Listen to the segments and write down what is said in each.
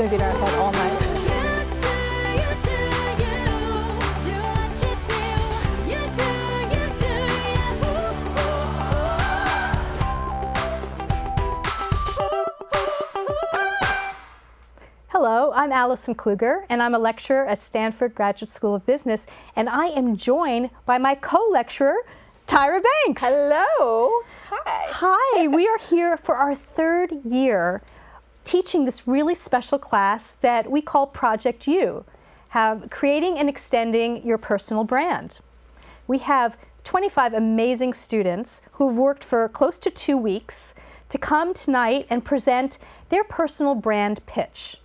going to be in our head all night. Hello, I'm Allison Kluger, and I'm a lecturer at Stanford Graduate School of Business, and I am joined by my co-lecturer, Tyra Banks. Hello. Hi. Hi, we are here for our third year teaching this really special class that we call Project You, have creating and extending your personal brand. We have 25 amazing students who've worked for close to two weeks to come tonight and present their personal brand pitch.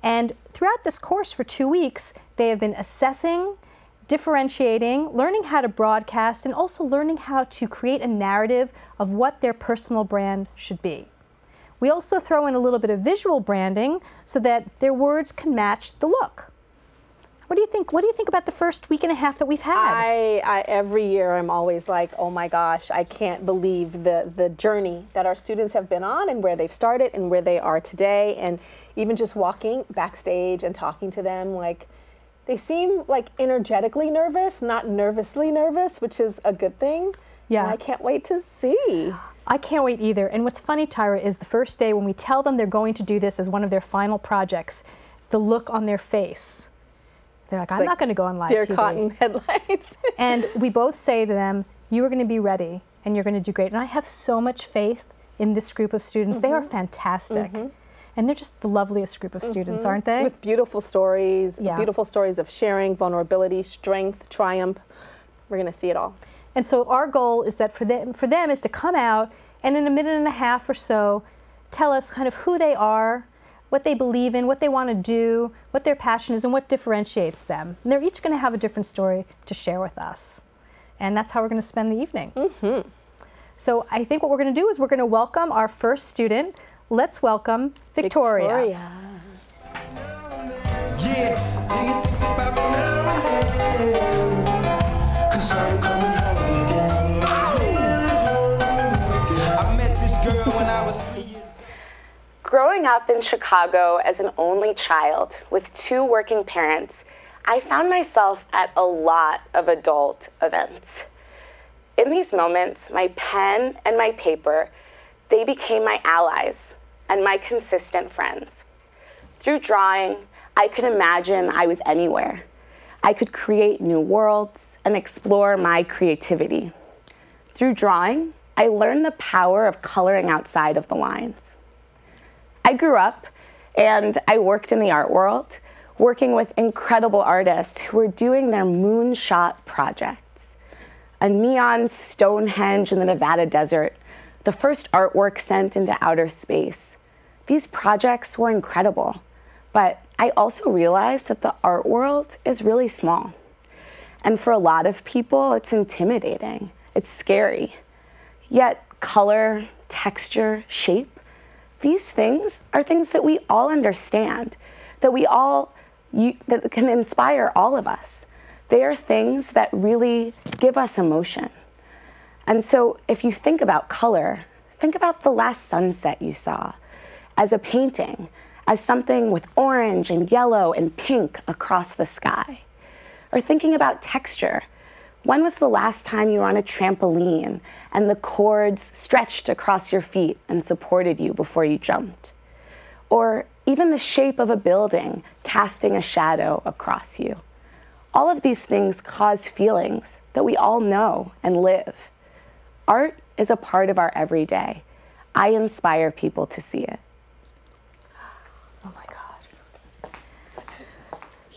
And throughout this course for two weeks, they have been assessing, differentiating, learning how to broadcast, and also learning how to create a narrative of what their personal brand should be. We also throw in a little bit of visual branding so that their words can match the look. What do you think? What do you think about the first week and a half that we've had? I, I every year I'm always like, oh my gosh, I can't believe the the journey that our students have been on and where they've started and where they are today. And even just walking backstage and talking to them, like they seem like energetically nervous, not nervously nervous, which is a good thing. Yeah. And I can't wait to see. I can't wait either. And what's funny, Tyra, is the first day when we tell them they're going to do this as one of their final projects, the look on their face. They're like, It's I'm like not going to go on live Dear TV. cotton headlights. and we both say to them, you are going to be ready and you're going to do great. And I have so much faith in this group of students. They are Mm-hmm. fantastic. And they're just the loveliest group of students, aren't they? With beautiful stories, Yeah. beautiful stories of sharing, vulnerability, strength, triumph. We're going to see it all. And so our goal is that for them, for them is to come out and in a minute and a half or so, tell us kind of who they are, what they believe in, what they want to do, what their passion is, and what differentiates them. And they're each going to have a different story to share with us. And that's how we're going to spend the evening. Mm-hmm. So I think what we're going to do is we're going to welcome our first student. Let's welcome Victoria. Victoria. Yeah, Growing up in Chicago as an only child with two working parents, I found myself at a lot of adult events. In these moments, my pen and my paper, they became my allies and my consistent friends. Through drawing, I could imagine I was anywhere. I could create new worlds and explore my creativity. Through drawing, I learned the power of coloring outside of the lines. I grew up and I worked in the art world, working with incredible artists who were doing their moonshot projects. A neon Stonehenge in the Nevada desert, the first artwork sent into outer space. These projects were incredible, but I also realized that the art world is really small. And for a lot of people, it's intimidating, it's scary. Yet, color, texture, shape, these things are things that we all understand, that we all you, that can inspire all of us. They are things that really give us emotion. And so, if you think about color, think about the last sunset you saw as a painting, as something with orange and yellow and pink across the sky. Or thinking about texture. When was the last time you were on a trampoline and the cords stretched across your feet and supported you before you jumped? Or even the shape of a building casting a shadow across you. All of these things cause feelings that we all know and live. Art is a part of our everyday. I inspire people to see it. Oh my God.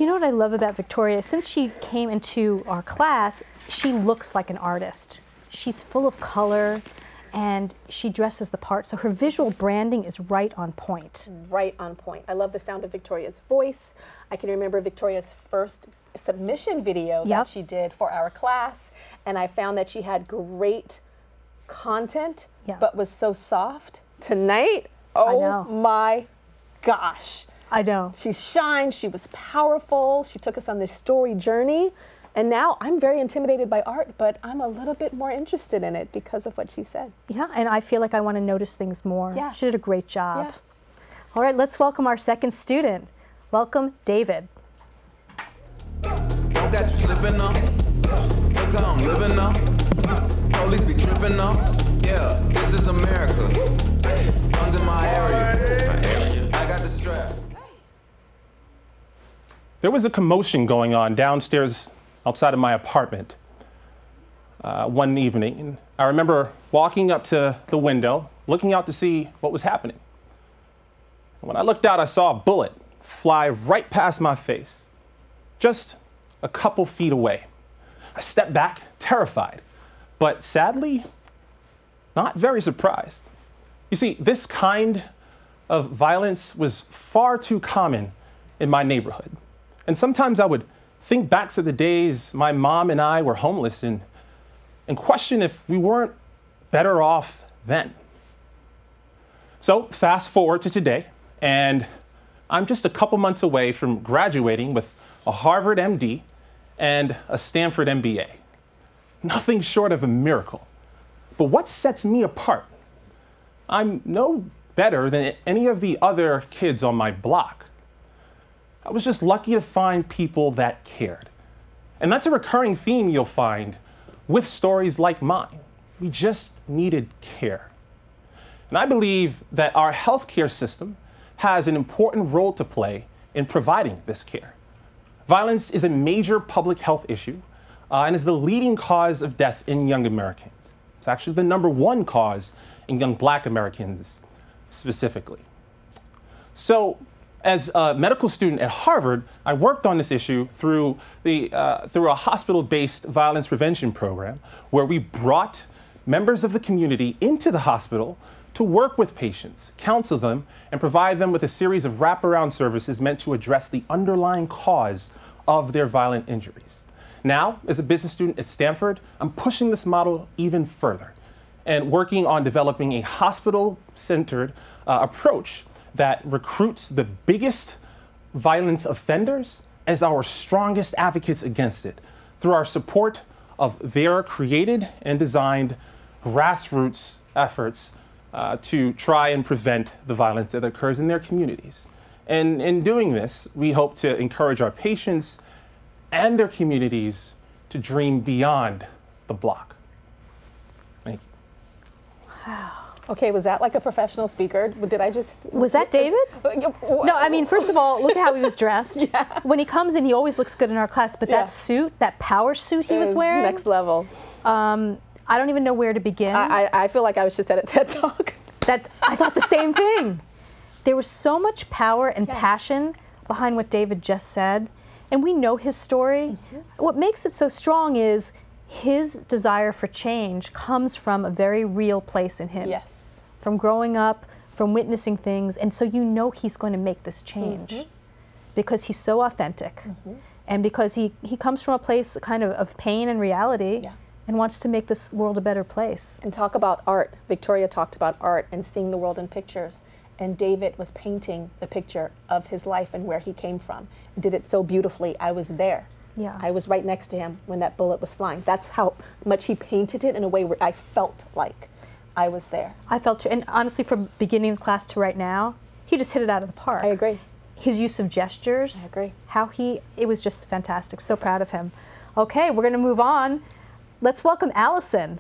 You know what I love about Victoria? Since she came into our class, she looks like an artist. She's full of color and she dresses the part. So her visual branding is right on point. right on point. I love the sound of Victoria's voice. I can remember Victoria's first submission video Yep. that she did for our class, and I found that she had great content, Yeah. but was so soft. Tonight, oh my gosh. I know. She shined, she was powerful, she took us on this story journey. And now I'm very intimidated by art, but I'm a little bit more interested in it because of what she said. Yeah, and I feel like I want to notice things more. Yeah. She did a great job. Yeah. All right, let's welcome our second student. Welcome, David. Don't got you slipping up. Look how I'm living up. Police be tripping up. Yeah, this is America. Guns in my area. My area. I got the strap. There was a commotion going on downstairs outside of my apartment uh, one evening. I remember walking up to the window, looking out to see what was happening. When I looked out, I saw a bullet fly right past my face, just a couple feet away. I stepped back, terrified, but sadly, not very surprised. You see, this kind of violence was far too common in my neighborhood. And sometimes I would think back to the days my mom and I were homeless and, and question if we weren't better off then. So, fast forward to today, and I'm just a couple months away from graduating with a Harvard MD and a Stanford MBA. Nothing short of a miracle. But what sets me apart? I'm no better than any of the other kids on my block. I was just lucky to find people that cared. And that's a recurring theme you'll find with stories like mine. We just needed care. And I believe that our healthcare system has an important role to play in providing this care. Violence is a major public health issue uh, and is the leading cause of death in young Americans. It's actually the number one cause in young black Americans specifically. So, as a medical student at Harvard, I worked on this issue through, the, uh, through a hospital based violence prevention program where we brought members of the community into the hospital to work with patients, counsel them, and provide them with a series of wraparound services meant to address the underlying cause of their violent injuries. Now, as a business student at Stanford, I'm pushing this model even further and working on developing a hospital centered uh, approach that recruits the biggest violence offenders as our strongest advocates against it through our support of their created and designed grassroots efforts uh, to try and prevent the violence that occurs in their communities. And in doing this, we hope to encourage our patients and their communities to dream beyond the block. Thank you. Okay, was that like a professional speaker? Did I just. Was that David? No, I mean, first of all, look at how he was dressed. When he comes in, he always looks good in our class, but Yeah. that suit, that power suit he was wearing, Next level. um, I don't even know where to begin. I, I I feel like I was just at a TED Talk. that I thought the same thing. There was so much power and Yes. passion behind what David just said, and we know his story. Mm-hmm. What makes it so strong is his desire for change comes from a very real place in him. Yes. From growing up, from witnessing things, and so you know he's going to make this change Mm-hmm. because he's so authentic. And because he, he comes from a place kind of of pain and reality Yeah. and wants to make this world a better place. And talk about art. Victoria talked about art and seeing the world in pictures. And David was painting the picture of his life and where he came from. Did it so beautifully. I was there. Yeah. I was right next to him when that bullet was flying. That's how much he painted it in a way where I felt like I was there. I felt too, and honestly, from beginning of class to right now, he just hit it out of the park. I agree. His use of gestures. I agree. How he, it was just fantastic. So proud of him. Okay, we're going to move on. Let's welcome Allison.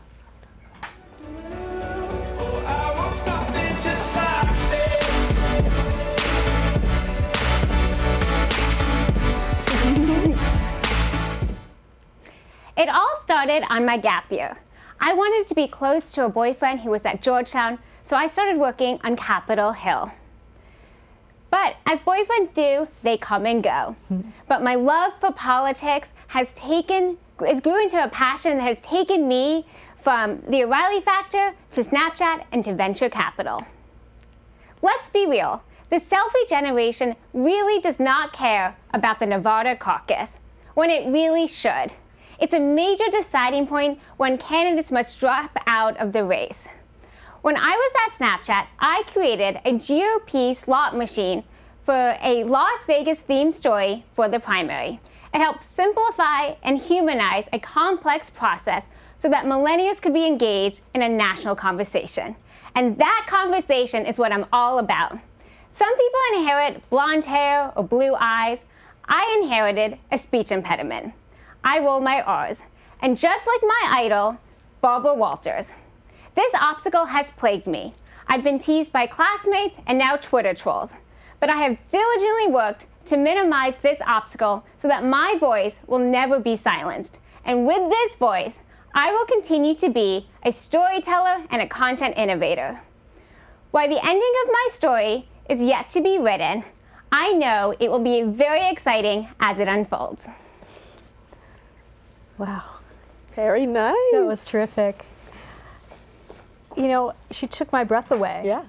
I want something just like this. It all started on my gap year. I wanted to be close to a boyfriend who was at Georgetown, so I started working on Capitol Hill. But as boyfriends do, they come and go. but my love for politics has taken, it grew into a passion that has taken me from the O'Reilly factor to Snapchat and to venture capital. Let's be real. The selfie generation really does not care about the Nevada caucus when it really should. It's a major deciding point when candidates must drop out of the race. When I was at Snapchat, I created a GOP slot machine for a Las Vegas themed story for the primary. It helped simplify and humanize a complex process so that millennials could be engaged in a national conversation. And that conversation is what I'm all about. Some people inherit blonde hair or blue eyes. I inherited a speech impediment. I roll my R's. And just like my idol, Barbara Walters, this obstacle has plagued me. I've been teased by classmates and now Twitter trolls. But I have diligently worked to minimize this obstacle so that my voice will never be silenced. And with this voice, I will continue to be a storyteller and a content innovator. While the ending of my story is yet to be written, I know it will be very exciting as it unfolds. Wow. Very nice. That was terrific. You know, she took my breath away. Yeah.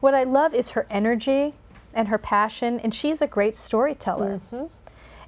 What I love is her energy and her passion, and she's a great storyteller. Mm-hmm.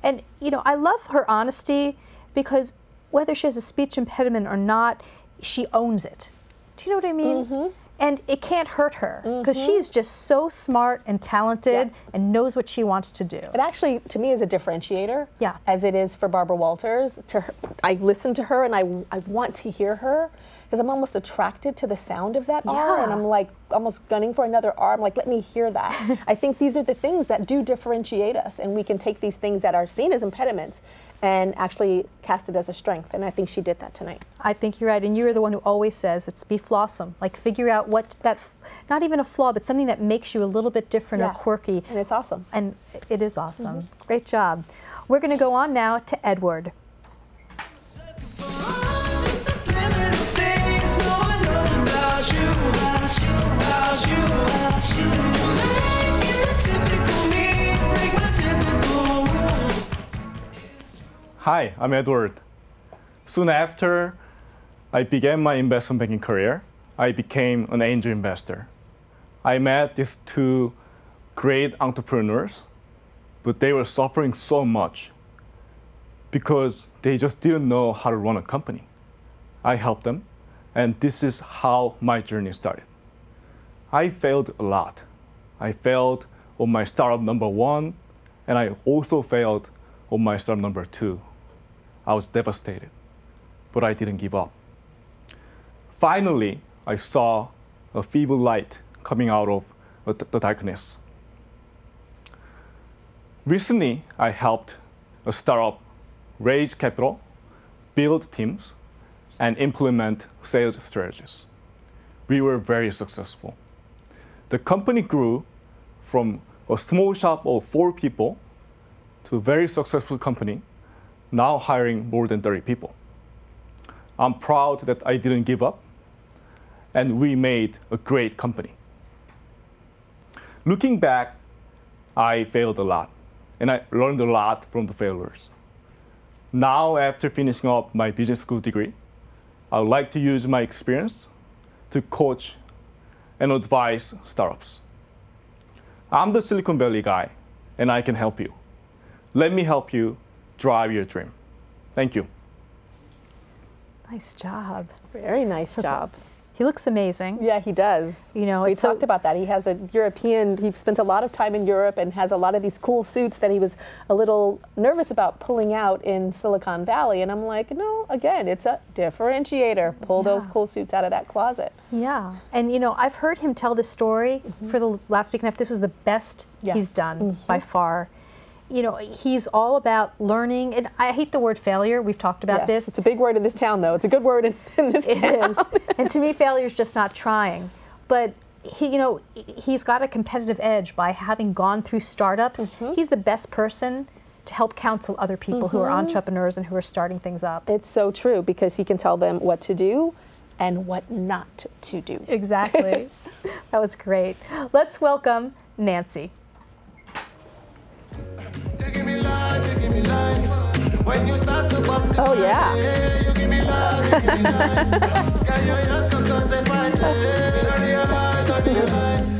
And, you know, I love her honesty because whether she has a speech impediment or not, she owns it. Do you know what I mean? Mm-hmm. And it can't hurt her because she mm-hmm. is just so smart and talented Yeah. and knows what she wants to do. It actually, to me, is a differentiator. Yeah. As it is for Barbara Walters. To her, I listen to her and I, I want to hear her because I'm almost attracted to the sound of that R, and I'm like almost gunning for another R. I'm like, let me hear that. I think these are the things that do differentiate us, and we can take these things that are seen as impediments and actually cast it as a strength. And I think she did that tonight. I think you're right, and you're the one who always says it's be flawsome. Like figure out what that, not even a flaw, but something that makes you a little bit different Yeah. or quirky. And it's awesome. And it is awesome. Mm-hmm. Great job. We're going to go on now to Edward. Hi, I'm Edward. Soon after I began my investment banking career, I became an angel investor. I met these two great entrepreneurs, but they were suffering so much because they just didn't know how to run a company. I helped them, and this is how my journey started. I failed a lot. I failed on my startup number one, and I also failed on my startup number two. I was devastated, but I didn't give up. Finally, I saw a feeble light coming out of the darkness. Recently, I helped a startup raise capital, build teams, and implement sales strategies. We were very successful. The company grew from a small shop of four people to a very successful company, now hiring more than 30 people. I'm proud that I didn't give up, and we made a great company. Looking back, I failed a lot, and I learned a lot from the failures. Now, after finishing up my business school degree, I would like to use my experience to coach and advise startups. I'm the Silicon Valley guy, and I can help you. Let me help you drive your dream. Thank you. Nice job. Very nice job. He looks amazing. Yeah, he does. You know, we it's so- talked about that. He has a European. He spent a lot of time in Europe and has a lot of these cool suits that he was a little nervous about pulling out in Silicon Valley. And I'm like, no, again, it's a differentiator. Pull those cool suits out of that closet. Yeah. And, you know, I've heard him tell this story mm-hmm. for the last week and a half. This was the best Yeah. he's done mm-hmm. by far. You know, he's all about learning. And I hate the word failure. We've talked about Yes, this. It's a big word in this town, though. It's a good word in, in this It town. is. and to me, failure is just not trying. But he, you know, he's got a competitive edge by having gone through startups. Mm-hmm. He's the best person to help counsel other people who are mm-hmm. entrepreneurs and who are starting things up. It's so true because he can tell them what to do and what not to do. Exactly. that was great. Let's welcome Nancy. I oh, realize.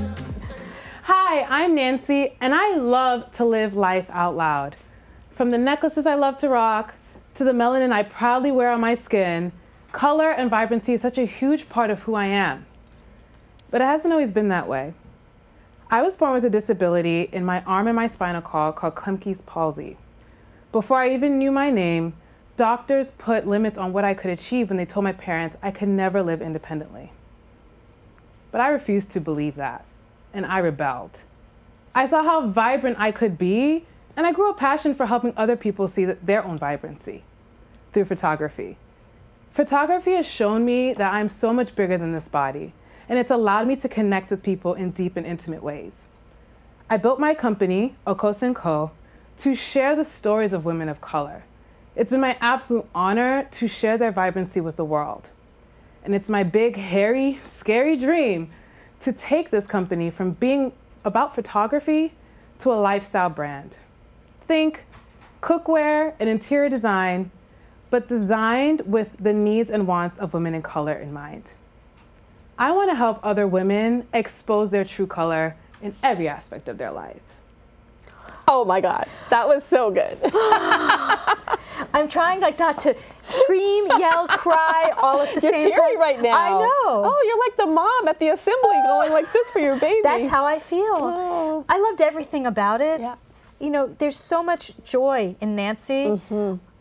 Hi, I'm Nancy, and I love to live life out loud. From the necklaces I love to rock to the melanin I proudly wear on my skin, color and vibrancy is such a huge part of who I am. But it hasn't always been that way. I was born with a disability in my arm and my spinal cord called Klumpke's palsy. Before I even knew my name, doctors put limits on what I could achieve when they told my parents I could never live independently. But I refused to believe that. and I rebelled. I saw how vibrant I could be, and I grew a passion for helping other people see their own vibrancy through photography. Photography has shown me that I'm so much bigger than this body, and it's allowed me to connect with people in deep and intimate ways. I built my company, Okosa & Co., to share the stories of women of color. It's been my absolute honor to share their vibrancy with the world. And it's my big, hairy, scary dream to take this company from being about photography to a lifestyle brand. Think cookware and interior design, but designed with the needs and wants of women in color in mind. I want to help other women expose their true color in every aspect of their lives. Oh my God, that was so good. I'm trying like not to scream, yell, cry all at the You're same time. right now. I know. Oh, you're like the mom at the assembly going like this for your baby. That's how I feel. Oh. I loved everything about it. Yeah. You know, there's so much joy in Nancy.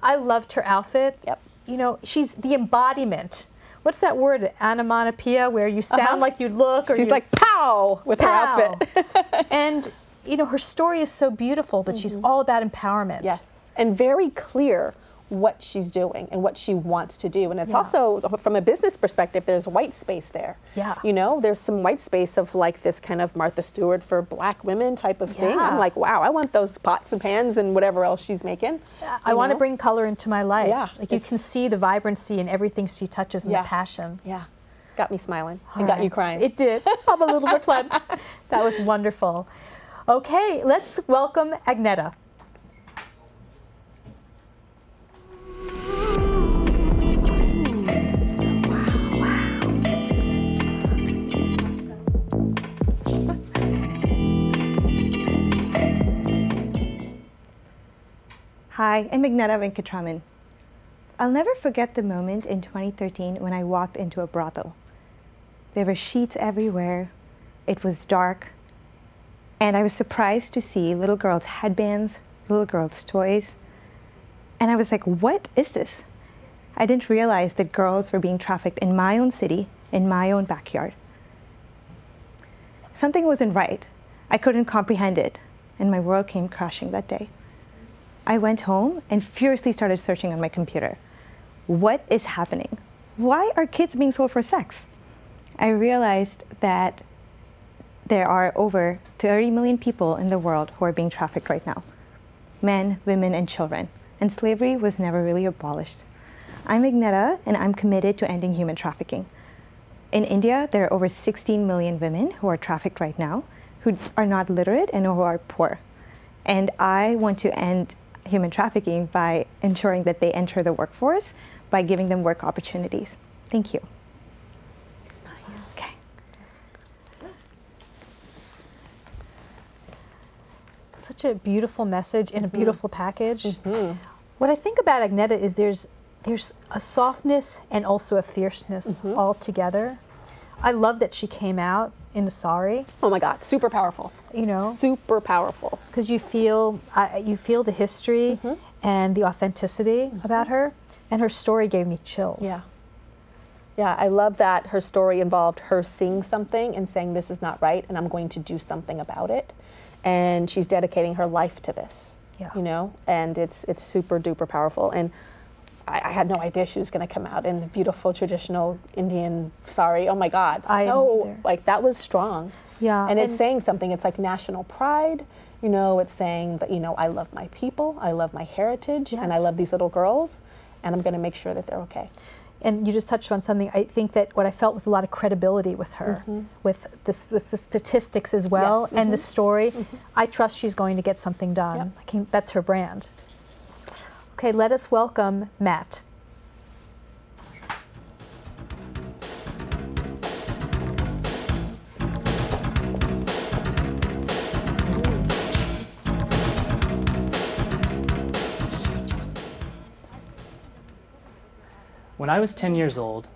I loved her outfit. Yep. You know, she's the embodiment. What's that word? Onomatopoeia, where you sound Uh-huh. like you look, or She's you like pow with her outfit. and you know, her story is so beautiful, but she's mm-hmm. all about empowerment. Yes, and very clear what she's doing and what she wants to do. And it's Yeah. also from a business perspective, there's white space there. Yeah. You know, there's some white space of like this kind of Martha Stewart for black women type of thing. Yeah. I'm like, wow, I want those pots and pans and whatever else she's making. Yeah. I want to bring color into my life. Yeah, Like you can see the vibrancy in everything she touches and the passion. Yeah. Got me smiling. All and got you crying. It did. I'm a little verklempt. That was wonderful. Okay, let's welcome Agneta. Hi, I'm Agneta Venkatraman. I'll never forget the moment in 2013 when I walked into a brothel. There were sheets everywhere, it was dark, and I was surprised to see little girls' headbands, little girls' toys. And I was like, what is this? I didn't realize that girls were being trafficked in my own city, in my own backyard. Something wasn't right. I couldn't comprehend it, and my world came crashing that day. I went home and furiously started searching on my computer. What is happening? Why are kids being sold for sex? I realized that there are over 30 million people in the world who are being trafficked right now men, women, and children. And slavery was never really abolished. I'm Agneta, and I'm committed to ending human trafficking. In India, there are over 16 million women who are trafficked right now, who are not literate and who are poor. And I want to end human trafficking by ensuring that they enter the workforce by giving them work opportunities. Thank you. Such a beautiful message in a mm-hmm. beautiful package. Mm-hmm. What I think about Agneta is there's there's a softness and also a fierceness mm-hmm. all together. I love that she came out in a sari, oh my God, super powerful. you know, Super powerful. because you feel uh, you feel the history and the authenticity about her, and her story gave me chills. Yeah. Yeah, I love that her story involved her seeing something and saying, This is not right, and I'm going to do something about it. And she's dedicating her life to this. Yeah. You know, and it's it's super duper powerful. And I, I had no idea she was going to come out in the beautiful traditional Indian sari. Oh my God, I so like that was strong. Yeah, and it's saying something. It's like national pride. You know, it's saying that you know I love my people, I love my heritage, and I love these little girls, and I'm going to make sure that they're okay. And you just touched on something. I think that what I felt was a lot of credibility with her, mm-hmm. with this, with the statistics as well, Yes, and the mm-hmm. story. Mm-hmm. I trust she's going to get something done. Yep. I can, that's her brand. Okay, let us welcome Matt. When I was 10 years old,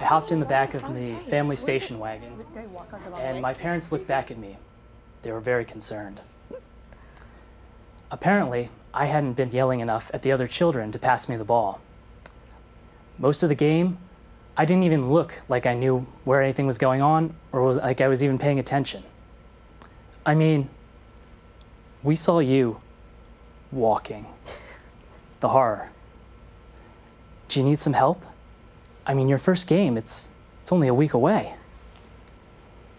I hopped in the back of the family station wagon, and my parents looked back at me. They were very concerned. Apparently, I hadn't been yelling enough at the other children to pass me the ball. Most of the game, I didn't even look like I knew where anything was going on or was, like I was even paying attention. I mean, we saw you walking. The horror. Do you need some help? I mean, your first game, it's, it's only a week away.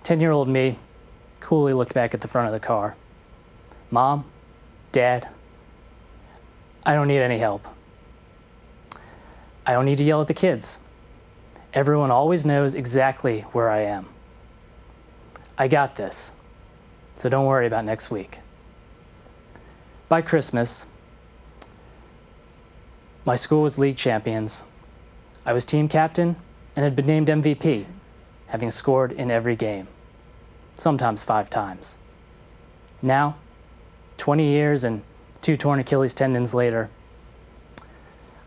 10 year old me coolly looked back at the front of the car. Mom, Dad, I don't need any help. I don't need to yell at the kids. Everyone always knows exactly where I am. I got this, so don't worry about next week. By Christmas, my school was league champions. I was team captain and had been named MVP, having scored in every game, sometimes five times. Now, 20 years and two torn Achilles tendons later,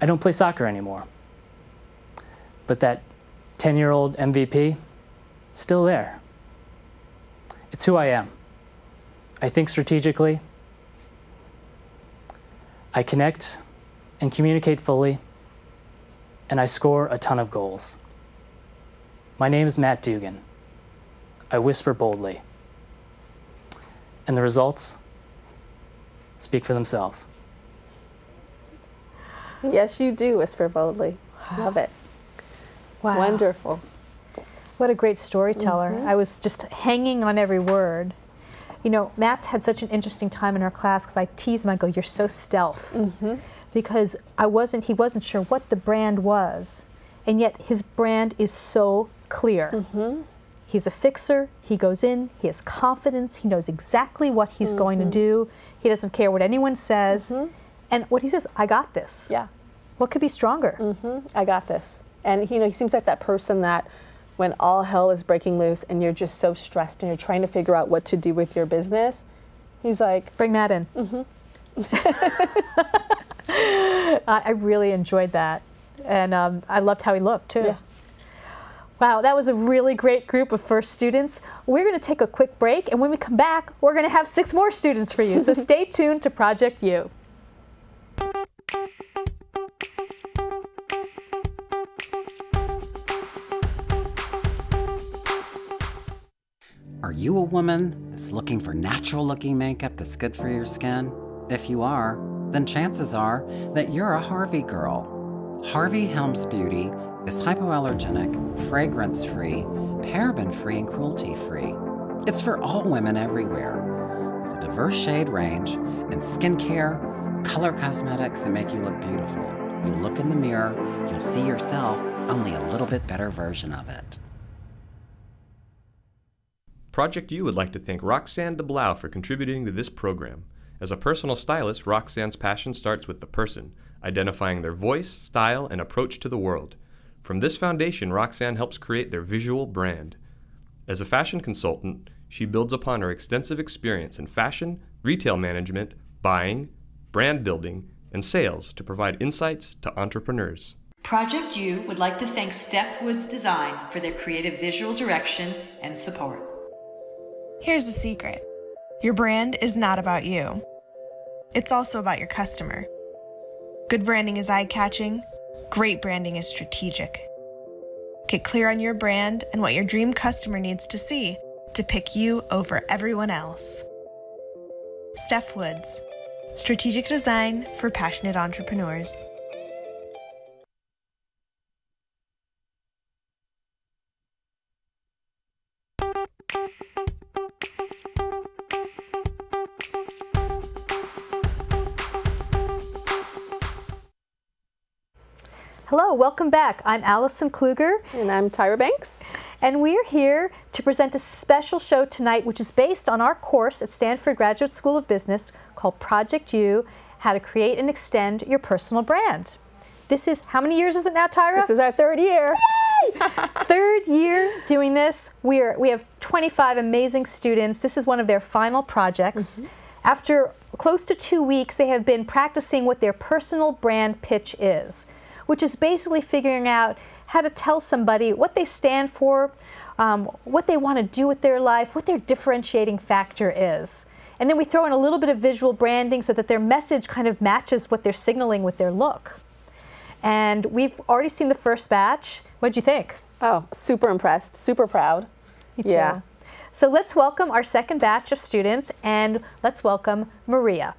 I don't play soccer anymore. But that 10 year old MVP, still there. It's who I am. I think strategically. I connect and communicate fully. And I score a ton of goals. My name is Matt Dugan. I whisper boldly. And the results speak for themselves. Yes, you do whisper boldly. Love it. Wow. Wonderful. What a great storyteller. Mm-hmm. I was just hanging on every word. You know, Matt's had such an interesting time in our class because I tease him. I go, "You're so stealth," mm-hmm. Because I wasn't. He wasn't sure what the brand was, and yet his brand is so clear. Mm-hmm. He's a fixer. He goes in. He has confidence. He knows exactly what he's going to mm-hmm. do. He doesn't care what anyone says. Mm-hmm. And what he says, "I got this." Yeah. What could be stronger? I got this. And you know, he seems like that person that when all hell is breaking loose and you're just so stressed and you're trying to figure out what to do with your business, he's like, Bring Matt in. I, I really enjoyed that. And um, I loved how he looked, too. Yeah. Wow, that was a really great group of first students. We're going to take a quick break, and when we come back, we're going to have six more students for you. So stay tuned to Project You. Are you a woman that's looking for natural looking makeup that's good for your skin? If you are, then chances are that you're a Harvey girl. Harvey Helms Beauty is hypoallergenic, fragrance free, paraben free, and cruelty free. It's for all women everywhere, with a diverse shade range and skincare, color cosmetics that make you look beautiful. You look in the mirror, you'll see yourself, only a little bit better version of it. Project You would like to thank Roxanne DeBlau for contributing to this program. As a personal stylist, Roxanne's passion starts with the person, identifying their voice, style, and approach to the world. From this foundation, Roxanne helps create their visual brand. As a fashion consultant, she builds upon her extensive experience in fashion, retail management, buying, brand building, and sales to provide insights to entrepreneurs. Project You would like to thank Steph Woods Design for their creative visual direction and support. Here's the secret your brand is not about you, it's also about your customer. Good branding is eye catching, great branding is strategic. Get clear on your brand and what your dream customer needs to see to pick you over everyone else. Steph Woods, strategic design for passionate entrepreneurs. Hello, welcome back. I'm Allison Kluger. and I'm Tyra Banks. And we're here to present a special show tonight, which is based on our course at Stanford Graduate School of Business called Project You How to Create and Extend Your Personal Brand. This is, how many years is it now, Tyra? This is our third year. Third year doing this. We're, we have 25 amazing students. This is one of their final projects. Mm-hmm. After close to two weeks, they have been practicing what their personal brand pitch is, which is basically figuring out how to tell somebody what they stand for, um, what they want to do with their life, what their differentiating factor is. And then we throw in a little bit of visual branding so that their message kind of matches what they're signaling with their look. And we've already seen the first batch. What'd you think? Oh, super impressed, super proud. Too. Yeah. So let's welcome our second batch of students and let's welcome Maria.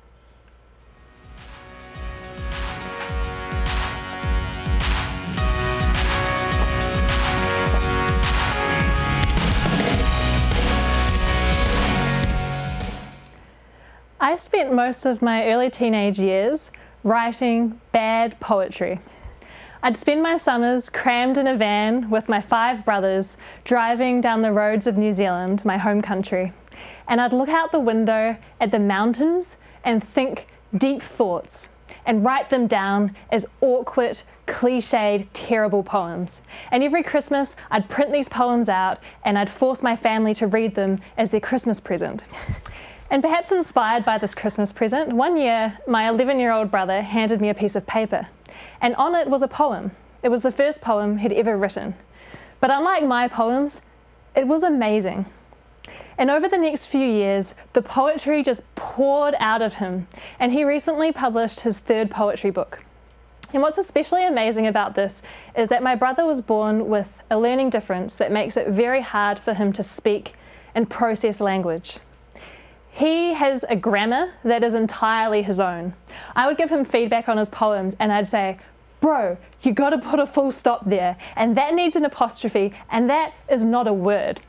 I spent most of my early teenage years writing bad poetry. I'd spend my summers crammed in a van with my five brothers, driving down the roads of New Zealand, my home country. And I'd look out the window at the mountains and think deep thoughts and write them down as awkward, cliched, terrible poems. And every Christmas, I'd print these poems out and I'd force my family to read them as their Christmas present. And perhaps inspired by this Christmas present, one year my 11 year old brother handed me a piece of paper, and on it was a poem. It was the first poem he'd ever written. But unlike my poems, it was amazing. And over the next few years, the poetry just poured out of him, and he recently published his third poetry book. And what's especially amazing about this is that my brother was born with a learning difference that makes it very hard for him to speak and process language. He has a grammar that is entirely his own. I would give him feedback on his poems and I'd say, Bro, you got to put a full stop there, and that needs an apostrophe, and that is not a word.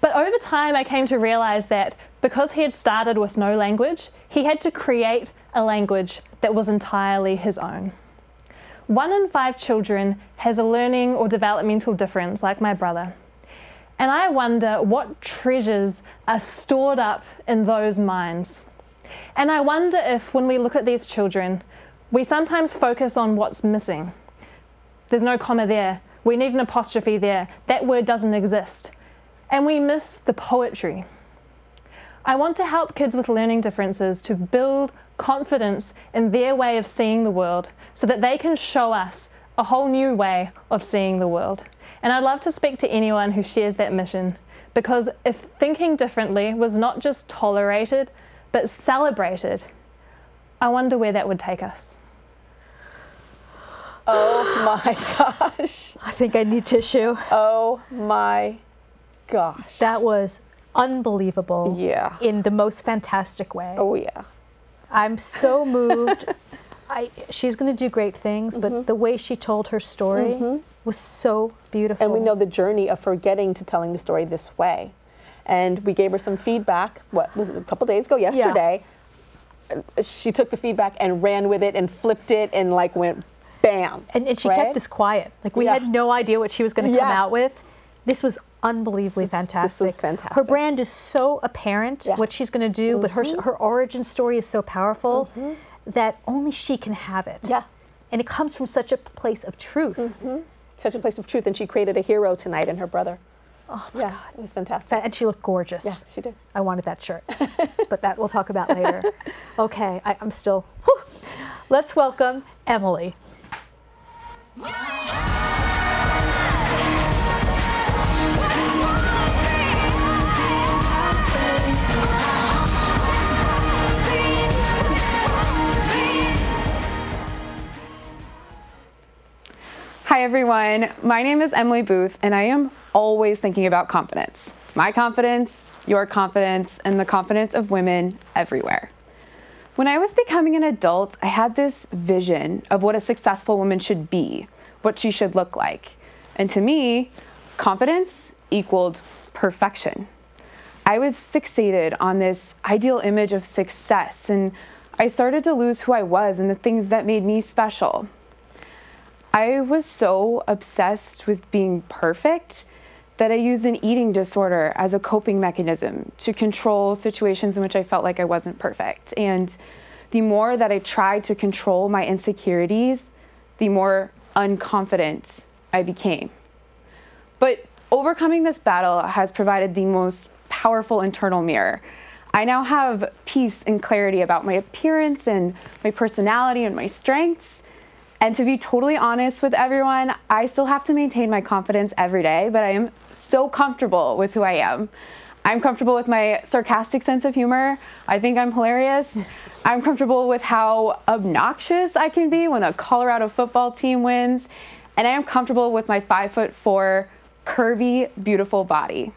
But over time, I came to realize that because he had started with no language, he had to create a language that was entirely his own. One in five children has a learning or developmental difference, like my brother. And I wonder what treasures are stored up in those minds. And I wonder if, when we look at these children, we sometimes focus on what's missing. There's no comma there. We need an apostrophe there. That word doesn't exist. And we miss the poetry. I want to help kids with learning differences to build confidence in their way of seeing the world so that they can show us a whole new way of seeing the world. And I'd love to speak to anyone who shares that mission because if thinking differently was not just tolerated but celebrated, I wonder where that would take us. Oh my gosh. I think I need tissue. Oh my gosh. That was unbelievable. Yeah. In the most fantastic way. Oh yeah. I'm so moved. I, she's going to do great things, but Mm-hmm. the way she told her story was so beautiful. And we know the journey of her getting to telling the story this way. And we gave her some feedback, what was it, a couple days ago, yesterday. Uh, She took the feedback and ran with it and flipped it and like went bam. And, and she right? kept this quiet. Like we Yeah. had no idea what she was going to come out with. This was unbelievably This is- this fantastic. was fantastic. Her brand is so apparent Yeah. what she's going to do, but her Mhm. her origin story is so powerful that only she can have it. Yeah. And it comes from such a place of truth. Such a place of truth. And she created a hero tonight in her brother. Oh my yeah, God. it was fantastic. And she looked gorgeous. Yeah, she did. I wanted that shirt, but that we'll talk about later. Okay, I, I'm still. whew. Let's welcome Emily. Hi, everyone. My name is Emily Booth, and I am always thinking about confidence my confidence, your confidence, and the confidence of women everywhere. When I was becoming an adult, I had this vision of what a successful woman should be, what she should look like. And to me, confidence equaled perfection. I was fixated on this ideal image of success, and I started to lose who I was and the things that made me special. I was so obsessed with being perfect that I used an eating disorder as a coping mechanism to control situations in which I felt like I wasn't perfect. And the more that I tried to control my insecurities, the more unconfident I became. But overcoming this battle has provided the most powerful internal mirror. I now have peace and clarity about my appearance and my personality and my strengths. And to be totally honest with everyone, I still have to maintain my confidence every day, but I am so comfortable with who I am. I'm comfortable with my sarcastic sense of humor. I think I'm hilarious. I'm comfortable with how obnoxious I can be when a Colorado football team wins. And I am comfortable with my five foot four, curvy, beautiful body.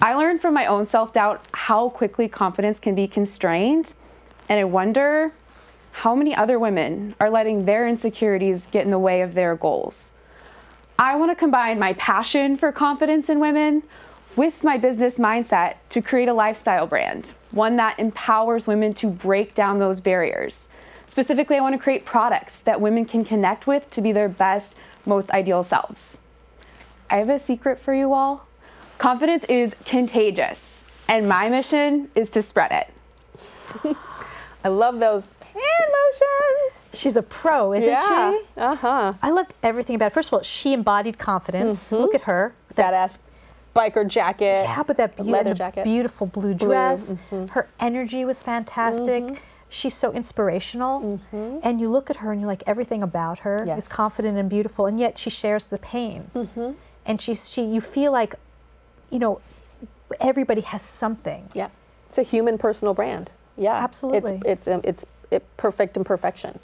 I learned from my own self doubt how quickly confidence can be constrained, and I wonder how many other women are letting their insecurities get in the way of their goals. I want to combine my passion for confidence in women with my business mindset to create a lifestyle brand, one that empowers women to break down those barriers. Specifically, I want to create products that women can connect with to be their best, most ideal selves. I have a secret for you all. Confidence is contagious, and my mission is to spread it. I love those She's a pro, isn't Yeah. she? Uh huh. I loved everything about it. First of all, she embodied confidence. Mhm. Look at her. That ass biker jacket. Yeah, but that beau- leather jacket. beautiful blue Blue, dress. mhm. Her energy was fantastic. Mhm. She's so inspirational. Mhm. And you look at her and you're like, everything about her Yes. is confident and beautiful, and yet she shares the pain. Mhm. And she's she you feel like, you know, everybody has something. Yeah. It's a human personal brand. Yeah. Absolutely. It's it's um, it's it, perfect imperfection.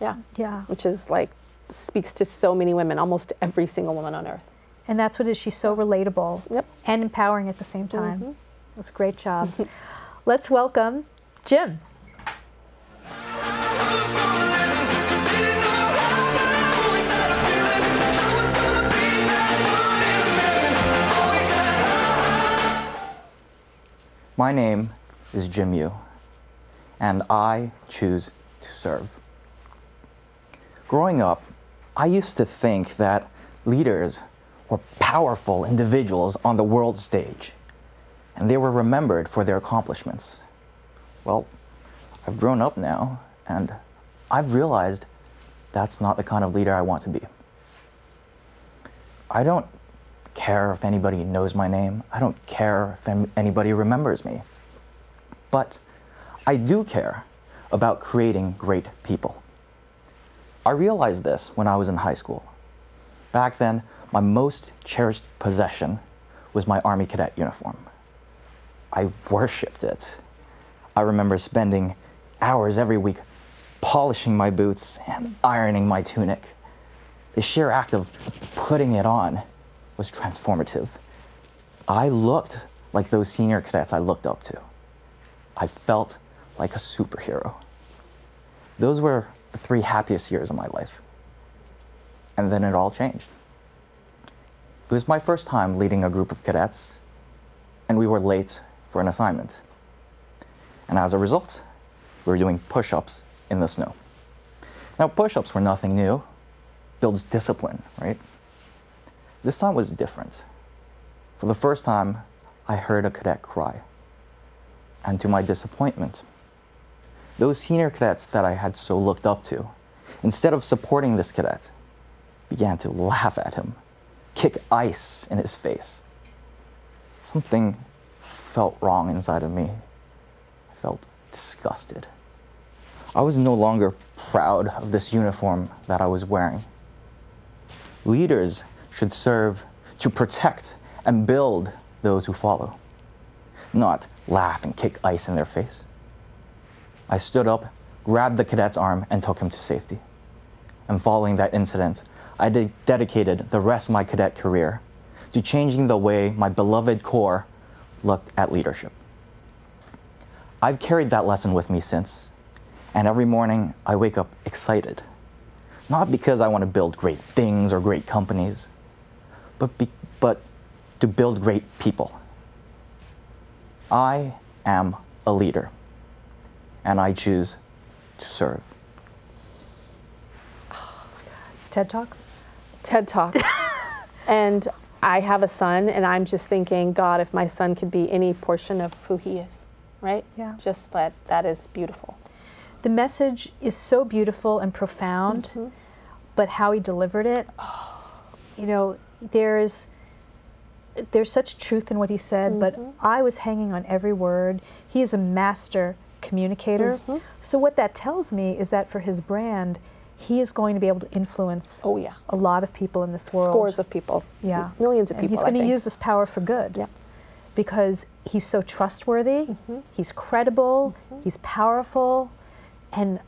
Yeah. Yeah. Which is like speaks to so many women, almost every single woman on earth. And that's what it is. She's so relatable Yep. and empowering at the same time. Mhm. It was a great job. Let's welcome Jim. My name is Jim Yu, and I choose to serve. Growing up, I used to think that leaders were powerful individuals on the world stage, and they were remembered for their accomplishments. Well, I've grown up now, and I've realized that's not the kind of leader I want to be. I don't care if anybody knows my name. I don't care if anybody remembers me. But I do care about creating great people. I realized this when I was in high school. Back then, my most cherished possession was my Army Cadet uniform. I worshiped it. I remember spending hours every week polishing my boots and ironing my tunic. The sheer act of putting it on was transformative. I looked like those senior cadets I looked up to. I felt like a superhero. Those were the three happiest years of my life. And then it all changed. It was my first time leading a group of cadets, and we were late for an assignment. And as a result, we were doing push ups in the snow. Now, push ups were nothing new, builds discipline, right? This time was different. For the first time, I heard a cadet cry. And to my disappointment, those senior cadets that I had so looked up to, instead of supporting this cadet, began to laugh at him, kick ice in his face. Something felt wrong inside of me. I felt disgusted. I was no longer proud of this uniform that I was wearing. Leaders should serve to protect and build those who follow, not laugh and kick ice in their face. I stood up, grabbed the cadet's arm, and took him to safety. And following that incident, I de- dedicated the rest of my cadet career to changing the way my beloved Corps looked at leadership. I've carried that lesson with me since, and every morning I wake up excited. Not because I want to build great things or great companies, but, be- but to build great people. I am a leader, and I choose to serve. TED Talk? TED Talk. and I have a son, and I'm just thinking, God, if my son could be any portion of who he is, right? Yeah. Just that, that is beautiful. The message is so beautiful and profound, Mm-hmm. but how he delivered it, oh, you know, there's there's such truth in what he said, but Mm-hmm. I was hanging on every word. He is a master communicator. Mhm. So what that tells me is that for his brand, he is going to be able to influence oh yeah a lot of people in this world. Scores of people. Yeah. Millions of And people. he's going to use this power for good. Yeah. Because he's so trustworthy, Mm-hmm. he's credible, he's powerful, and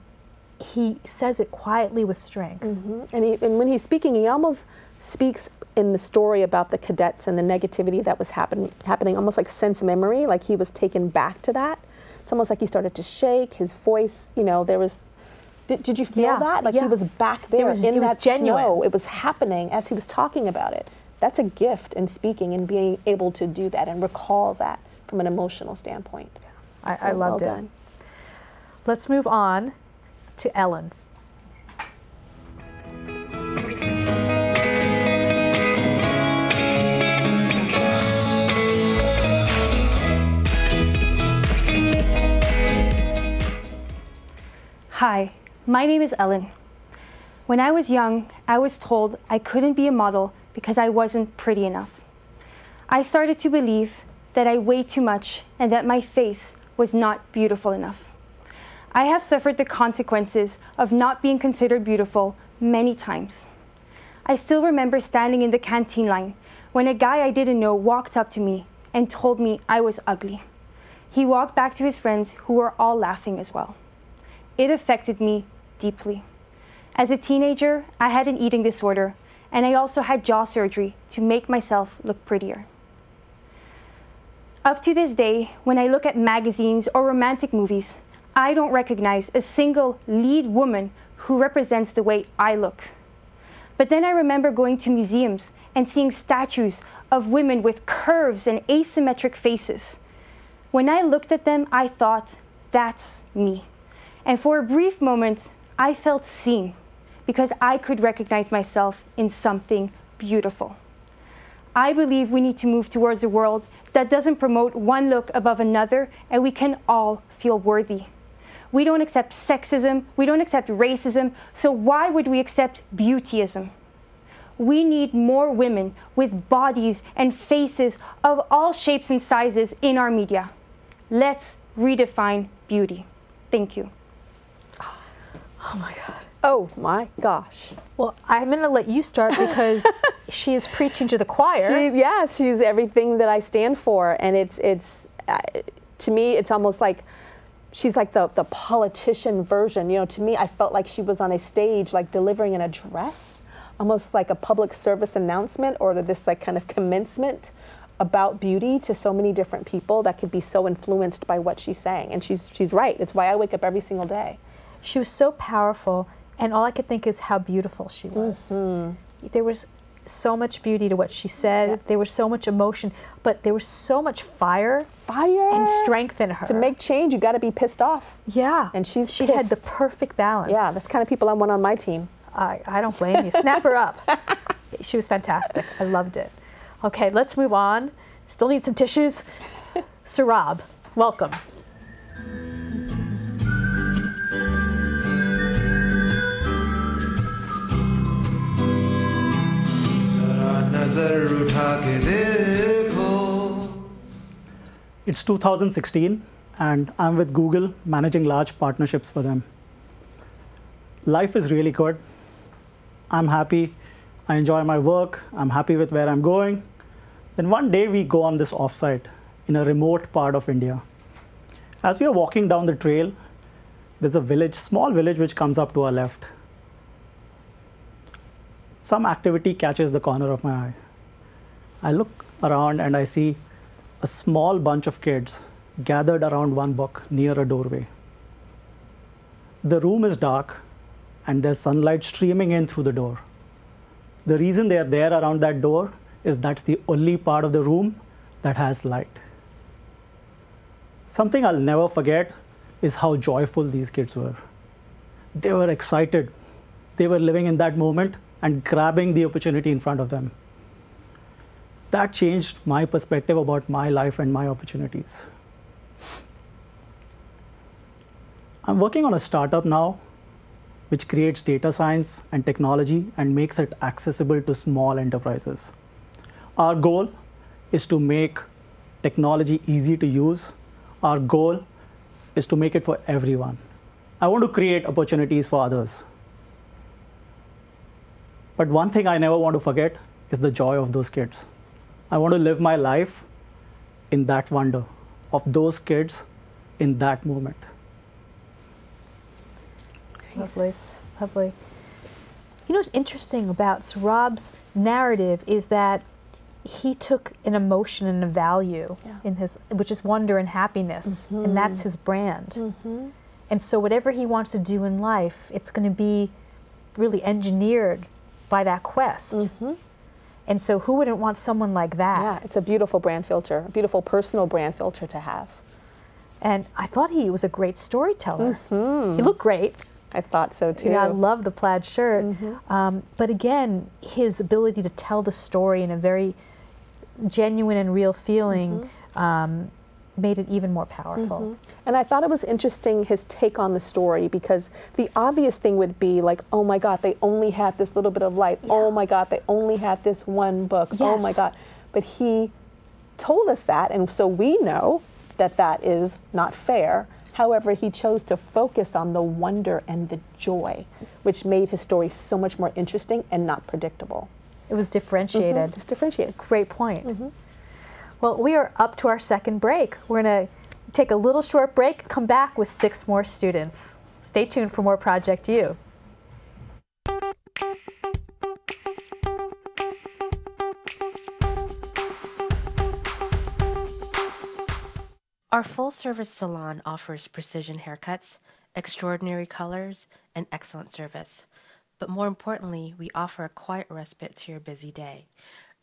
he says it quietly with strength. Mhm. And, he, and when he's speaking, he almost speaks in the story about the cadets and the negativity that was happen, happening, almost like sense memory, like he was taken back to that. It's almost like he started to shake, his voice, you know, there was. Did, did you feel Yeah, that? Like yeah. he was back there was- in it was that genuine. snow. It was happening as he was talking about it. That's a gift in speaking and being able to do that and recall that from an emotional standpoint. I, I So, well loved it. done. Let's move on to Ellen. Hi, my name is Ellen. When I was young, I was told I couldn't be a model because I wasn't pretty enough. I started to believe that I weighed too much and that my face was not beautiful enough. I have suffered the consequences of not being considered beautiful many times. I still remember standing in the canteen line when a guy I didn't know walked up to me and told me I was ugly. He walked back to his friends who were all laughing as well. It affected me deeply. As a teenager, I had an eating disorder, and I also had jaw surgery to make myself look prettier. Up to this day, when I look at magazines or romantic movies, I don't recognize a single lead woman who represents the way I look. But then I remember going to museums and seeing statues of women with curves and asymmetric faces. When I looked at them, I thought, that's me. And for a brief moment, I felt seen because I could recognize myself in something beautiful. I believe we need to move towards a world that doesn't promote one look above another and we can all feel worthy. We don't accept sexism, we don't accept racism, so why would we accept beautyism? We need more women with bodies and faces of all shapes and sizes in our media. Let's redefine beauty. Thank you. Oh my God. Oh my gosh. Well, I'm going to let you start because she is preaching to the choir. She, yeah, she's everything that I stand for, and it's it's uh, to me it's almost like she's like the the politician version. You know, to me I felt like she was on a stage like delivering an address, almost like a public service announcement or this like kind of commencement about beauty to so many different people that could be so influenced by what she's saying. And she's she's right. It's why I wake up every single day. She was so powerful, and all I could think is how beautiful she was. Mm-hmm. There was so much beauty to what she said. There was so much emotion, but there was so much fire, fire, and strength in her. To make change, you got to be pissed off. Yeah, and she's she had the perfect balance. Yeah, that's the kind of people I want on my team. I, I don't blame you. Snap her up. She was fantastic. I loved it. Okay, let's move on. Still need some tissues. Sarab, welcome. It's 2016, and I'm with Google managing large partnerships for them. Life is really good. I'm happy. I enjoy my work. I'm happy with where I'm going. Then one day we go on this offsite in a remote part of India. As we are walking down the trail, there's a village, small village, which comes up to our left. Some activity catches the corner of my eye. I look around and I see a small bunch of kids gathered around one book near a doorway. The room is dark and there's sunlight streaming in through the door. The reason they are there around that door is that's the only part of the room that has light. Something I'll never forget is how joyful these kids were. They were excited. They were living in that moment and grabbing the opportunity in front of them that changed my perspective about my life and my opportunities. I'm working on a startup now which creates data science and technology and makes it accessible to small enterprises. Our goal is to make technology easy to use. Our goal is to make it for everyone. I want to create opportunities for others. But one thing I never want to forget is the joy of those kids. I want to live my life in that wonder of those kids in that moment. Lovely, lovely. You know what's interesting about Sarab's narrative is that he took an emotion and a value Yeah. in his, which is wonder and happiness, and that's his brand. Mhm. And so whatever he wants to do in life, it's going to be really engineered by that quest. And so who wouldn't want someone like that? Yeah, it's a beautiful brand filter, a beautiful personal brand filter to have. And I thought he was a great storyteller. Mhm. He looked great. I thought so too. Yeah, I love the plaid shirt. Um, but again, his ability to tell the story in a very genuine and real feeling um, made it even more powerful. Mhm. And I thought it was interesting his take on the story because the obvious thing would be like, oh my God, they only had this little bit of light. Oh my God, they only had this one book. Oh my God. But he told us that, and so we know that that is not fair. However, he chose to focus on the wonder and the joy, which made his story so much more interesting and not predictable. It was differentiated. Mhm, It's differentiated. Great point. Well, we are up to our second break. We're going to take a little short break, come back with six more students. Stay tuned for more Project You. Our full service salon offers precision haircuts, extraordinary colors, and excellent service. But more importantly, we offer a quiet respite to your busy day.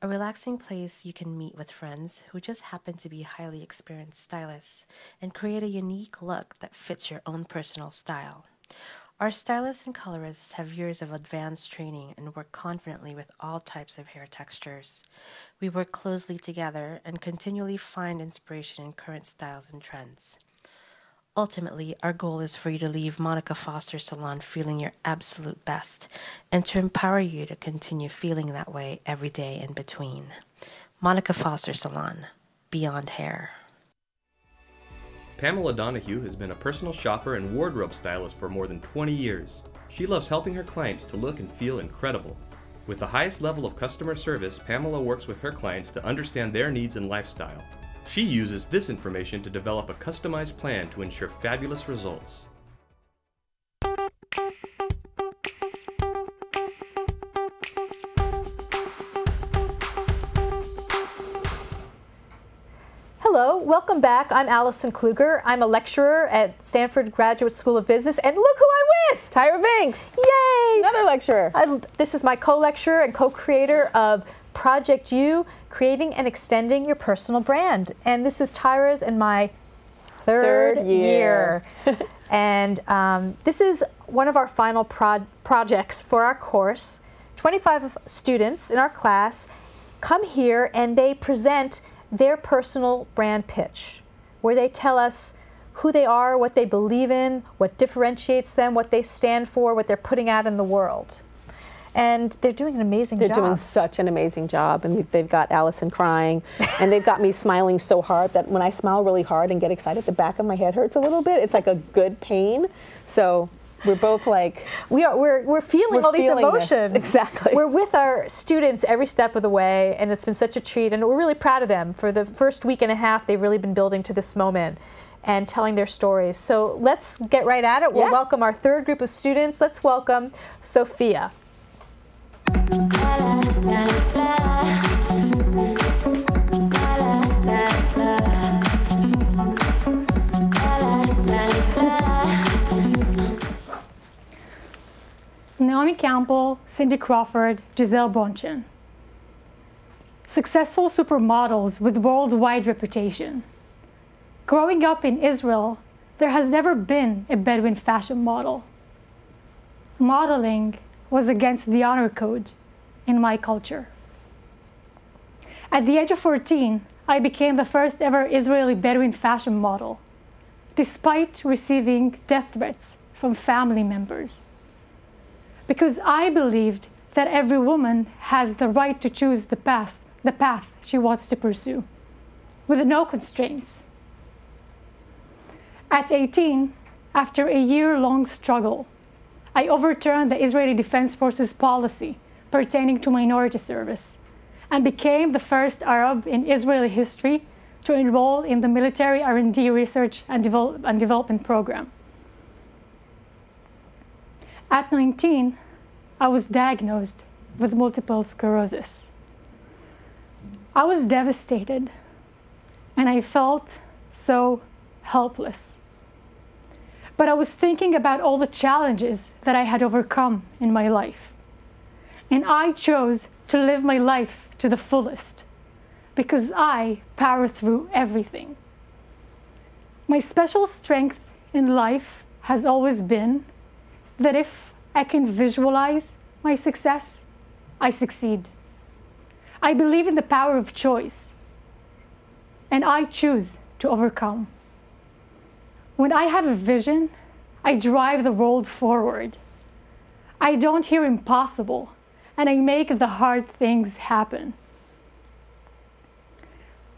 A relaxing place you can meet with friends who just happen to be highly experienced stylists and create a unique look that fits your own personal style. Our stylists and colorists have years of advanced training and work confidently with all types of hair textures. We work closely together and continually find inspiration in current styles and trends. Ultimately, our goal is for you to leave Monica Foster Salon feeling your absolute best and to empower you to continue feeling that way every day in between. Monica Foster Salon, Beyond Hair. Pamela Donahue has been a personal shopper and wardrobe stylist for more than 20 years. She loves helping her clients to look and feel incredible. With the highest level of customer service, Pamela works with her clients to understand their needs and lifestyle. She uses this information to develop a customized plan to ensure fabulous results. Hello, welcome back. I'm Allison Kluger. I'm a lecturer at Stanford Graduate School of Business, and look who I'm with! Tyra Banks! Yay! Another lecturer. I, this is my co-lecturer and co-creator of Project You, creating and extending your personal brand. And this is Tyra's and my third, Third year. year. and um, this is one of our final prod- projects for our course. 25 students in our class come here and they present their personal brand pitch, where they tell us who they are, what they believe in, what differentiates them, what they stand for, what they're putting out in the world. And they're doing an amazing job. They're doing such an amazing job, and they've got Allison crying, and they've got me smiling so hard that when I smile really hard and get excited, the back of my head hurts a little bit. It's like a good pain. So we're both like we are we're, we're feeling We're all these feeling this. emotions Exactly. we're with our students every step of the way and it's been such a treat and we're really proud of them for the first week and a half they've really been building to this moment and telling their stories so let's get right at it we'll Yeah. welcome our third group of students let's welcome sophia Naomi Campbell, Cindy Crawford, Gisele Bündchen. Successful supermodels with worldwide reputation. Growing up in Israel, there has never been a Bedouin fashion model. Modeling was against the honor code in my culture. At the age of 14, I became the first ever Israeli Bedouin fashion model, despite receiving death threats from family members because I believed that every woman has the right to choose the path, the path she wants to pursue, with no constraints. At 18, after a year long struggle, I overturned the Israeli Defense Forces policy pertaining to minority service and became the first Arab in Israeli history to enroll in the military R&D research and, and development program. At 19, I was diagnosed with multiple sclerosis. I was devastated and I felt so helpless. But I was thinking about all the challenges that I had overcome in my life. And I chose to live my life to the fullest because I power through everything. My special strength in life has always been that if I can visualize my success, I succeed. I believe in the power of choice, and I choose to overcome. When I have a vision, I drive the world forward. I don't hear impossible, and I make the hard things happen.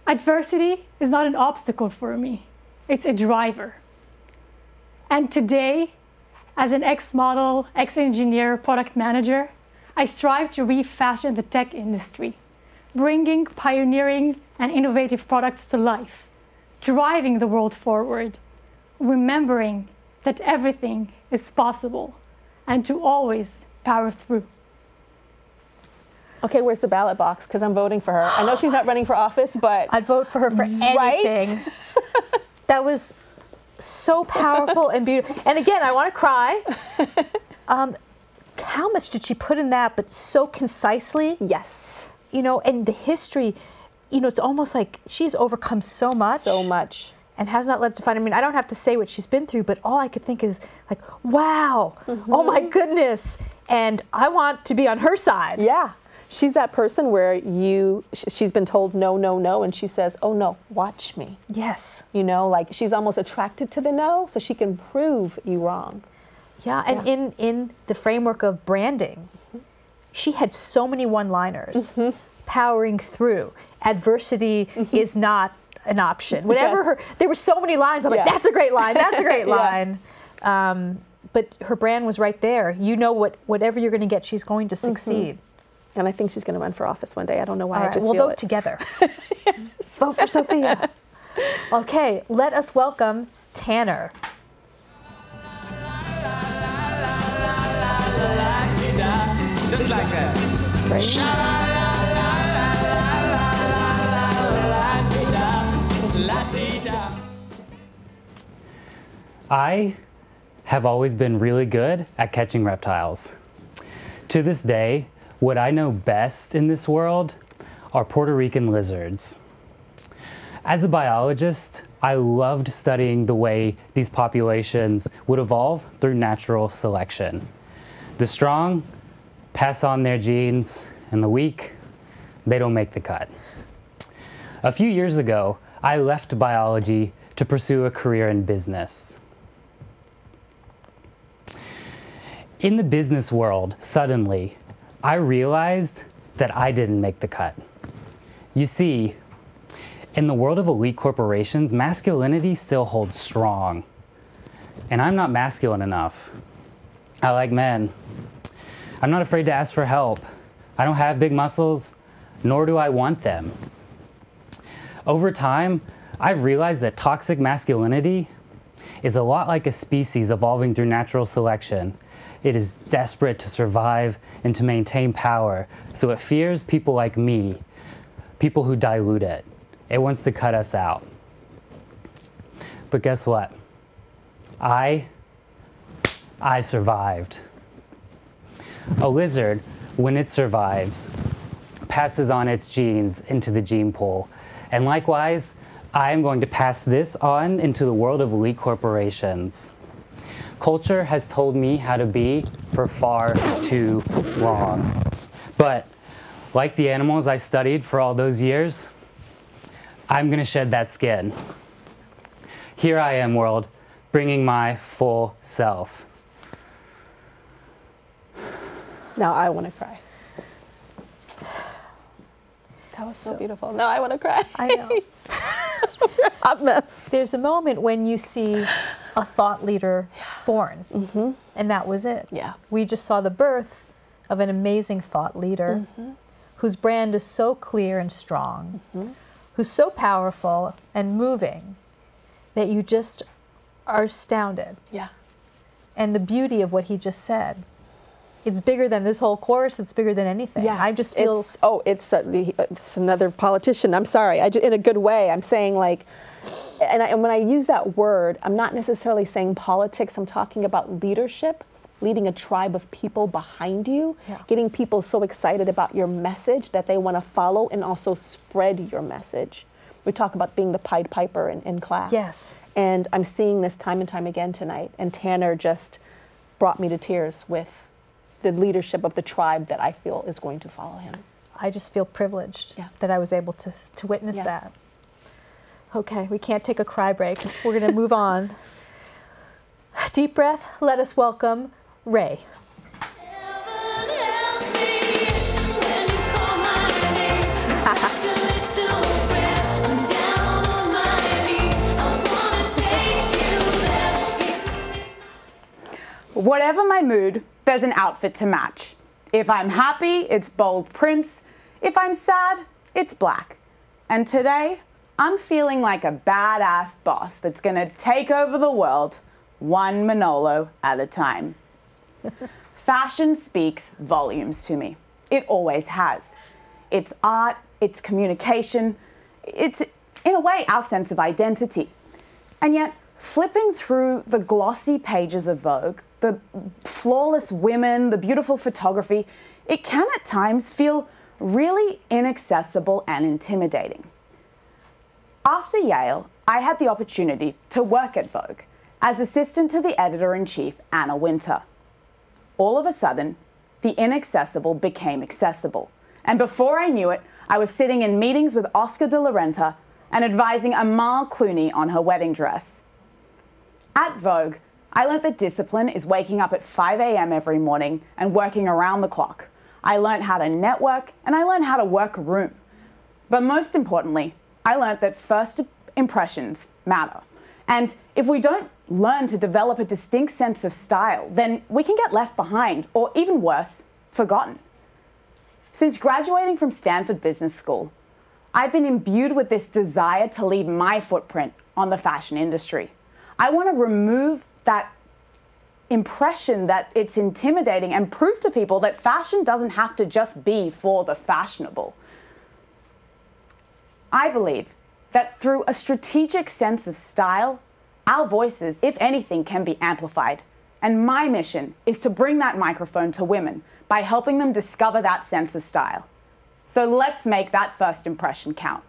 Adversity is not an obstacle for me, it's a driver. And today, as an ex model, ex engineer, product manager, I strive to refashion the tech industry, bringing pioneering and innovative products to life, driving the world forward, remembering that everything is possible, and to always power through. Okay, where's the ballot box? Because I'm voting for her. I know she's not running for office, but I'd vote for her for Right? anything. that was so powerful and beautiful. And again, I want to cry. Um, how much did she put in that, but so concisely? Yes. You know, and the history, you know, it's almost like she's overcome so much. So much. And has not led to find. I mean, I don't have to say what she's been through, but all I could think is like, wow, oh Mm-hmm. my goodness. And I want to be on her side. Yeah. She's that person where you, she's been told no, no, no, and she says, oh no, watch me. Yes. You know, like she's almost attracted to the no so she can prove you wrong. Yeah, and in in the framework of branding, she had so many one-liners, Mm-hmm. powering through. Adversity is not an option. Whatever Yes. her, there were so many lines. I'm like, that's a great line. That's a great Yeah. line. Um, but her brand was right there. You know what? Whatever you're going to get, she's going to succeed. And I think she's going to run for office one day. I don't know why. All I just we'll feel vote it. together. Vote for Sophia. Okay, let us welcome Tanner. Just like that. I have always been really good at catching reptiles. To this day, what I know best in this world are Puerto Rican lizards. As a biologist, I loved studying the way these populations would evolve through natural selection. The strong pass on their genes, and the weak, they don't make the cut. A few years ago, I left biology to pursue a career in business. In the business world, suddenly, I realized that I didn't make the cut. You see, in the world of elite corporations, masculinity still holds strong. And I'm not masculine enough. I like men. I'm not afraid to ask for help. I don't have big muscles, nor do I want them. Over time, I've realized that toxic masculinity is a lot like a species evolving through natural selection. It is desperate to survive and to maintain power, so it fears people like me, people who dilute it. It wants to cut us out. But guess what? I I survived. A lizard, when it survives, passes on its genes into the gene pool. And likewise, I am going to pass this on into the world of elite corporations. Culture has told me how to be for far too long. But like the animals I studied for all those years, I'm going to shed that skin. Here I am, world, bringing my full self. Now I want to cry. That was so, beautiful. Now I want to cry. I know. Hot mess. There's a moment when you see a thought leader born, mm-hmm. and that was it. Yeah. We just saw the birth of an amazing thought leader mm-hmm. whose brand is so clear and strong, mm-hmm. who's so powerful and moving that you just are astounded. Yeah. And the beauty of what he just said. It's bigger than this whole course. It's bigger than anything. Yeah, I just feel. It's, oh, it's, uh, the, it's another politician. I'm sorry. I ju- in a good way. I'm saying like, and, I, and when I use that word, I'm not necessarily saying politics. I'm talking about leadership, leading a tribe of people behind you, getting people so excited about your message that they want to follow and also spread your message. We talk about being the Pied Piper in, in class. Yes. And I'm seeing this time and time again tonight. And Tanner just brought me to tears with the leadership of the tribe that I feel is going to follow him. I just feel privileged that I was able to to witness Yeah. that. Okay, we can't take a cry break. We're going to move on. Deep breath. Let us welcome Ray. Whatever my mood, there's an outfit to match. If I'm happy, it's bold prints. If I'm sad, it's black. And today, I'm feeling like a badass boss that's gonna take over the world, one Manolo at a time. Fashion speaks volumes to me. It always has. It's art, it's communication, it's, in a way, our sense of identity. And yet, flipping through the glossy pages of Vogue, the flawless women, the beautiful photography, it can at times feel really inaccessible and intimidating. After Yale, I had the opportunity to work at Vogue as assistant to the editor in chief, Anna Wintour. All of a sudden, the inaccessible became accessible. And before I knew it, I was sitting in meetings with Oscar de la Renta and advising Amal Clooney on her wedding dress. At Vogue, I learnt that discipline is waking up at 5 a.m. every morning and working around the clock. I learned how to network and I learned how to work a room. But most importantly, I learned that first impressions matter. And if we don't learn to develop a distinct sense of style, then we can get left behind, or even worse, forgotten. Since graduating from Stanford Business School, I've been imbued with this desire to leave my footprint on the fashion industry. I want to remove that impression that it's intimidating and prove to people that fashion doesn't have to just be for the fashionable. I believe that through a strategic sense of style, our voices, if anything, can be amplified. And my mission is to bring that microphone to women by helping them discover that sense of style. So let's make that first impression count.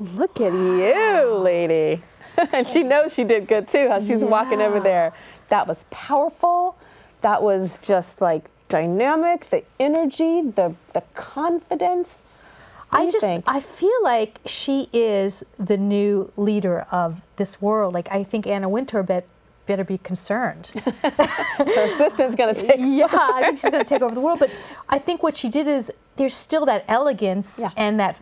Look at you, lady. and she knows she did good too, how she's walking over there. That was powerful. That was just like dynamic, the energy, the the confidence. What I just think? I feel like she is the new leader of this world. Like I think Anna Wintour bet better be concerned. Her assistant's gonna take Yeah, I think she's gonna take over the world. But I think what she did is there's still that elegance and that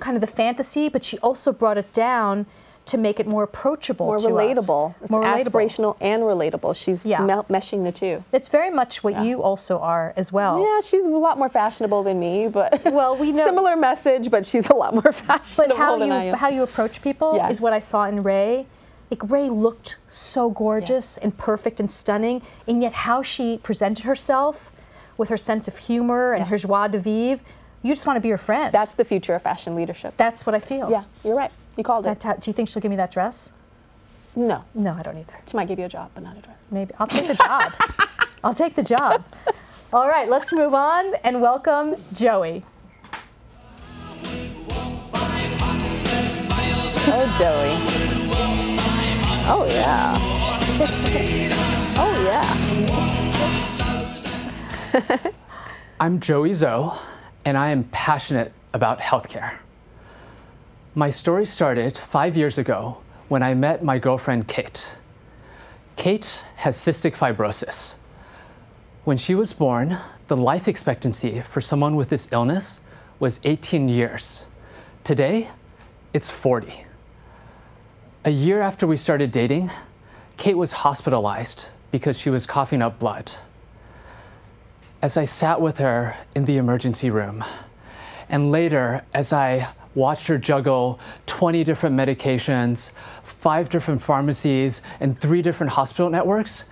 kind of the fantasy, but she also brought it down to make it more approachable, more relatable. It's more relatable. aspirational and relatable. She's Yeah. meshing the two. It's very much what you also are as well. Yeah, she's a lot more fashionable than me, but well, we know similar message, but she's a lot more fashionable But how than you I am. how you approach people Yes. is what I saw in Ray. Like Ray looked so gorgeous and perfect and stunning, and yet how she presented herself with her sense of humor and her joie de vivre, you just want to be her friend. That's the future of fashion leadership. That's what I feel. Yeah, you're right. You called it. do you think she'll give me that dress? No. No, I don't either. She might give you a job, but not a dress. Maybe I'll take the job. I'll take the job. All right, let's move on and welcome Joey. Oh, Joey. Oh, yeah. oh, yeah. I'm Joey Zoe, and I am passionate about healthcare. My story started five years ago when I met my girlfriend Kate. Kate has cystic fibrosis. When she was born, the life expectancy for someone with this illness was 18 years. Today, it's 40. A year after we started dating, Kate was hospitalized because she was coughing up blood. As I sat with her in the emergency room, and later as I watched her juggle 20 different medications, five different pharmacies, and three different hospital networks,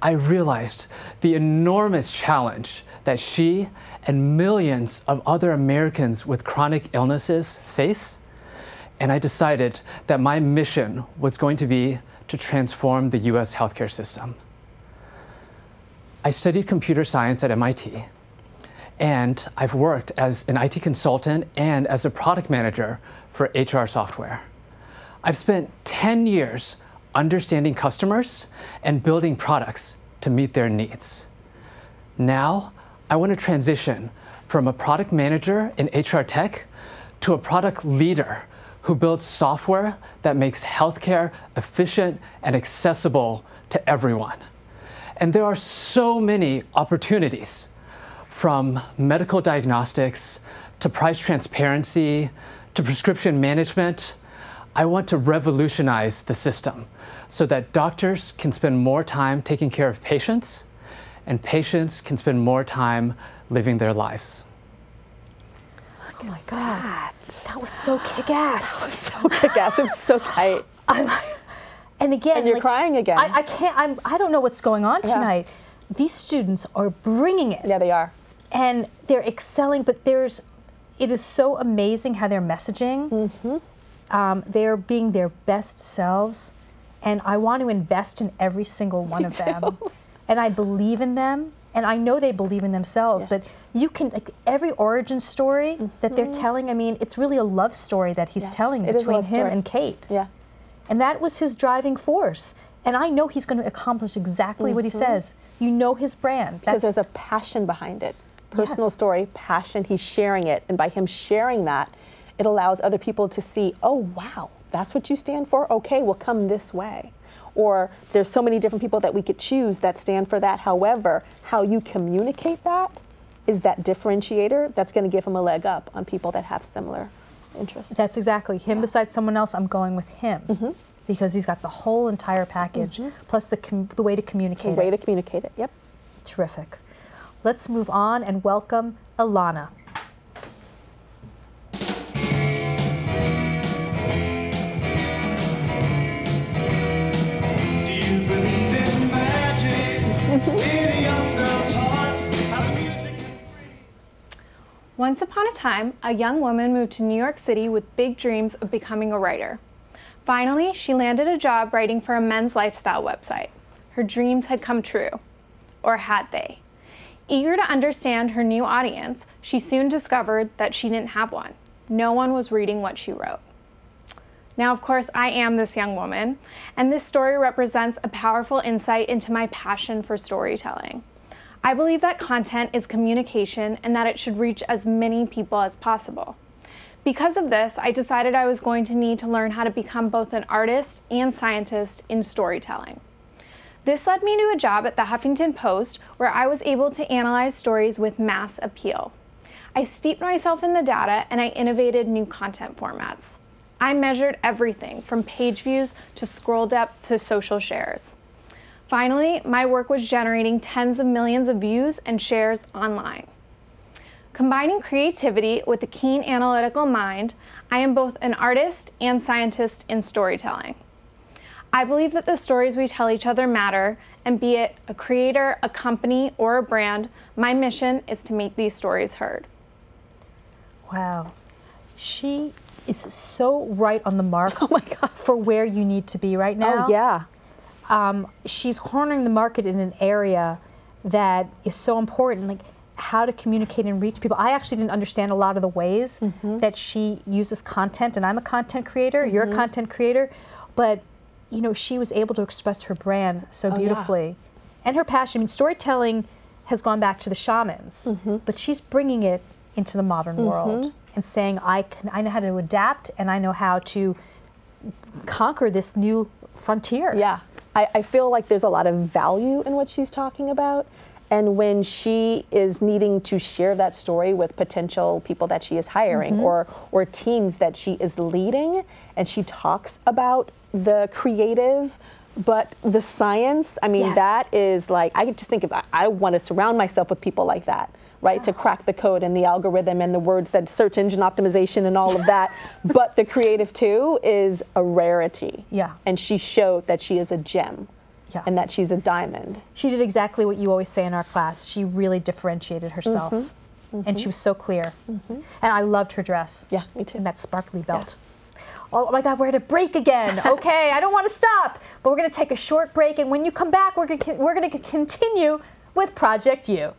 I realized the enormous challenge that she and millions of other Americans with chronic illnesses face. And I decided that my mission was going to be to transform the US healthcare system. I studied computer science at MIT, and I've worked as an IT consultant and as a product manager for HR software. I've spent 10 years understanding customers and building products to meet their needs. Now, I want to transition from a product manager in HR tech to a product leader who builds software that makes healthcare efficient and accessible to everyone. And there are so many opportunities from medical diagnostics to price transparency to prescription management. I want to revolutionize the system so that doctors can spend more time taking care of patients and patients can spend more time living their lives. Oh my God. That was so kick ass. That was so kick ass. It was so tight. and again, And you're like, crying again. I, I can't. I'm. I don't know what's going on Yeah. tonight. These students are bringing it. Yeah, they are. And they're excelling. But there's, it is so amazing how they're messaging. Mm-hmm. Um, they're being their best selves, and I want to invest in every single one of them. And I believe in them. And I know they believe in themselves, but you can like every origin story that they're telling. I mean, it's really a love story that he's Mm-hmm. Yes, telling it is a between him story. and Kate. Yeah. And that was his driving force. And I know he's going to accomplish exactly what he Mhm. says. You know his brand. Because there's a passion behind it. Personal story, passion, he's sharing it. And by him sharing that, it allows other people to see, oh, wow, that's what you stand for? Okay, we'll come this way. Or there's so many different people that we could choose that stand for that. However, how you communicate that is that differentiator that's going to give him a leg up on people that have similar interests. That's exactly him besides someone else. I'm going with him Mm-hmm. because he's got the whole entire package plus the com- the way to communicate. The way it. to communicate it. Yep. Terrific. Let's move on and welcome Ilana. Once upon a time, a young woman moved to New York City with big dreams of becoming a writer. Finally, she landed a job writing for a men's lifestyle website. Her dreams had come true. Or had they? Eager to understand her new audience, she soon discovered that she didn't have one. No one was reading what she wrote. Now, of course, I am this young woman, and this story represents a powerful insight into my passion for storytelling. I believe that content is communication and that it should reach as many people as possible. Because of this, I decided I was going to need to learn how to become both an artist and scientist in storytelling. This led me to a job at the Huffington Post where I was able to analyze stories with mass appeal. I steeped myself in the data and I innovated new content formats. I measured everything from page views to scroll depth to social shares. Finally, my work was generating tens of millions of views and shares online. Combining creativity with a keen analytical mind, I am both an artist and scientist in storytelling. I believe that the stories we tell each other matter, and be it a creator, a company, or a brand, my mission is to make these stories heard. Wow. She is so right on the mark oh my God. for where you need to be right now. Oh, yeah. Um, she's cornering the market in an area that is so important, like how to communicate and reach people. I actually didn't understand a lot of the ways that she uses content, and I'm a content creator, you're a Mhm. content creator, but you know, she was able to express her brand so Oh, yeah. beautifully. And her passion, I mean, storytelling has gone back to the shamans, but she's bringing it into the modern world Mhm. and saying, I can, I know how to adapt and I know how to conquer this new frontier. Yeah. I, I feel like there's a lot of value in what she's talking about. And when she is needing to share that story with potential people that she is hiring Mhm. or, or teams that she is leading, and she talks about the creative, but the science, I mean, Yes. that is like, I just think about, I want to surround myself with people like that, right? To crack the code and the algorithm and the words that search engine optimization and all of that. but the creative too is a rarity. Yeah. And she showed that she is a gem Yeah. and that she's a diamond. She did exactly what you always say in our class. She really differentiated herself. Mhm. And she was so clear. And I loved her dress. Yeah, me too. And that sparkly belt. Oh my God, we're at a break again. Okay, I don't want to stop, but we're going to take a short break. And when you come back, we're going to, we're going to continue with Project You.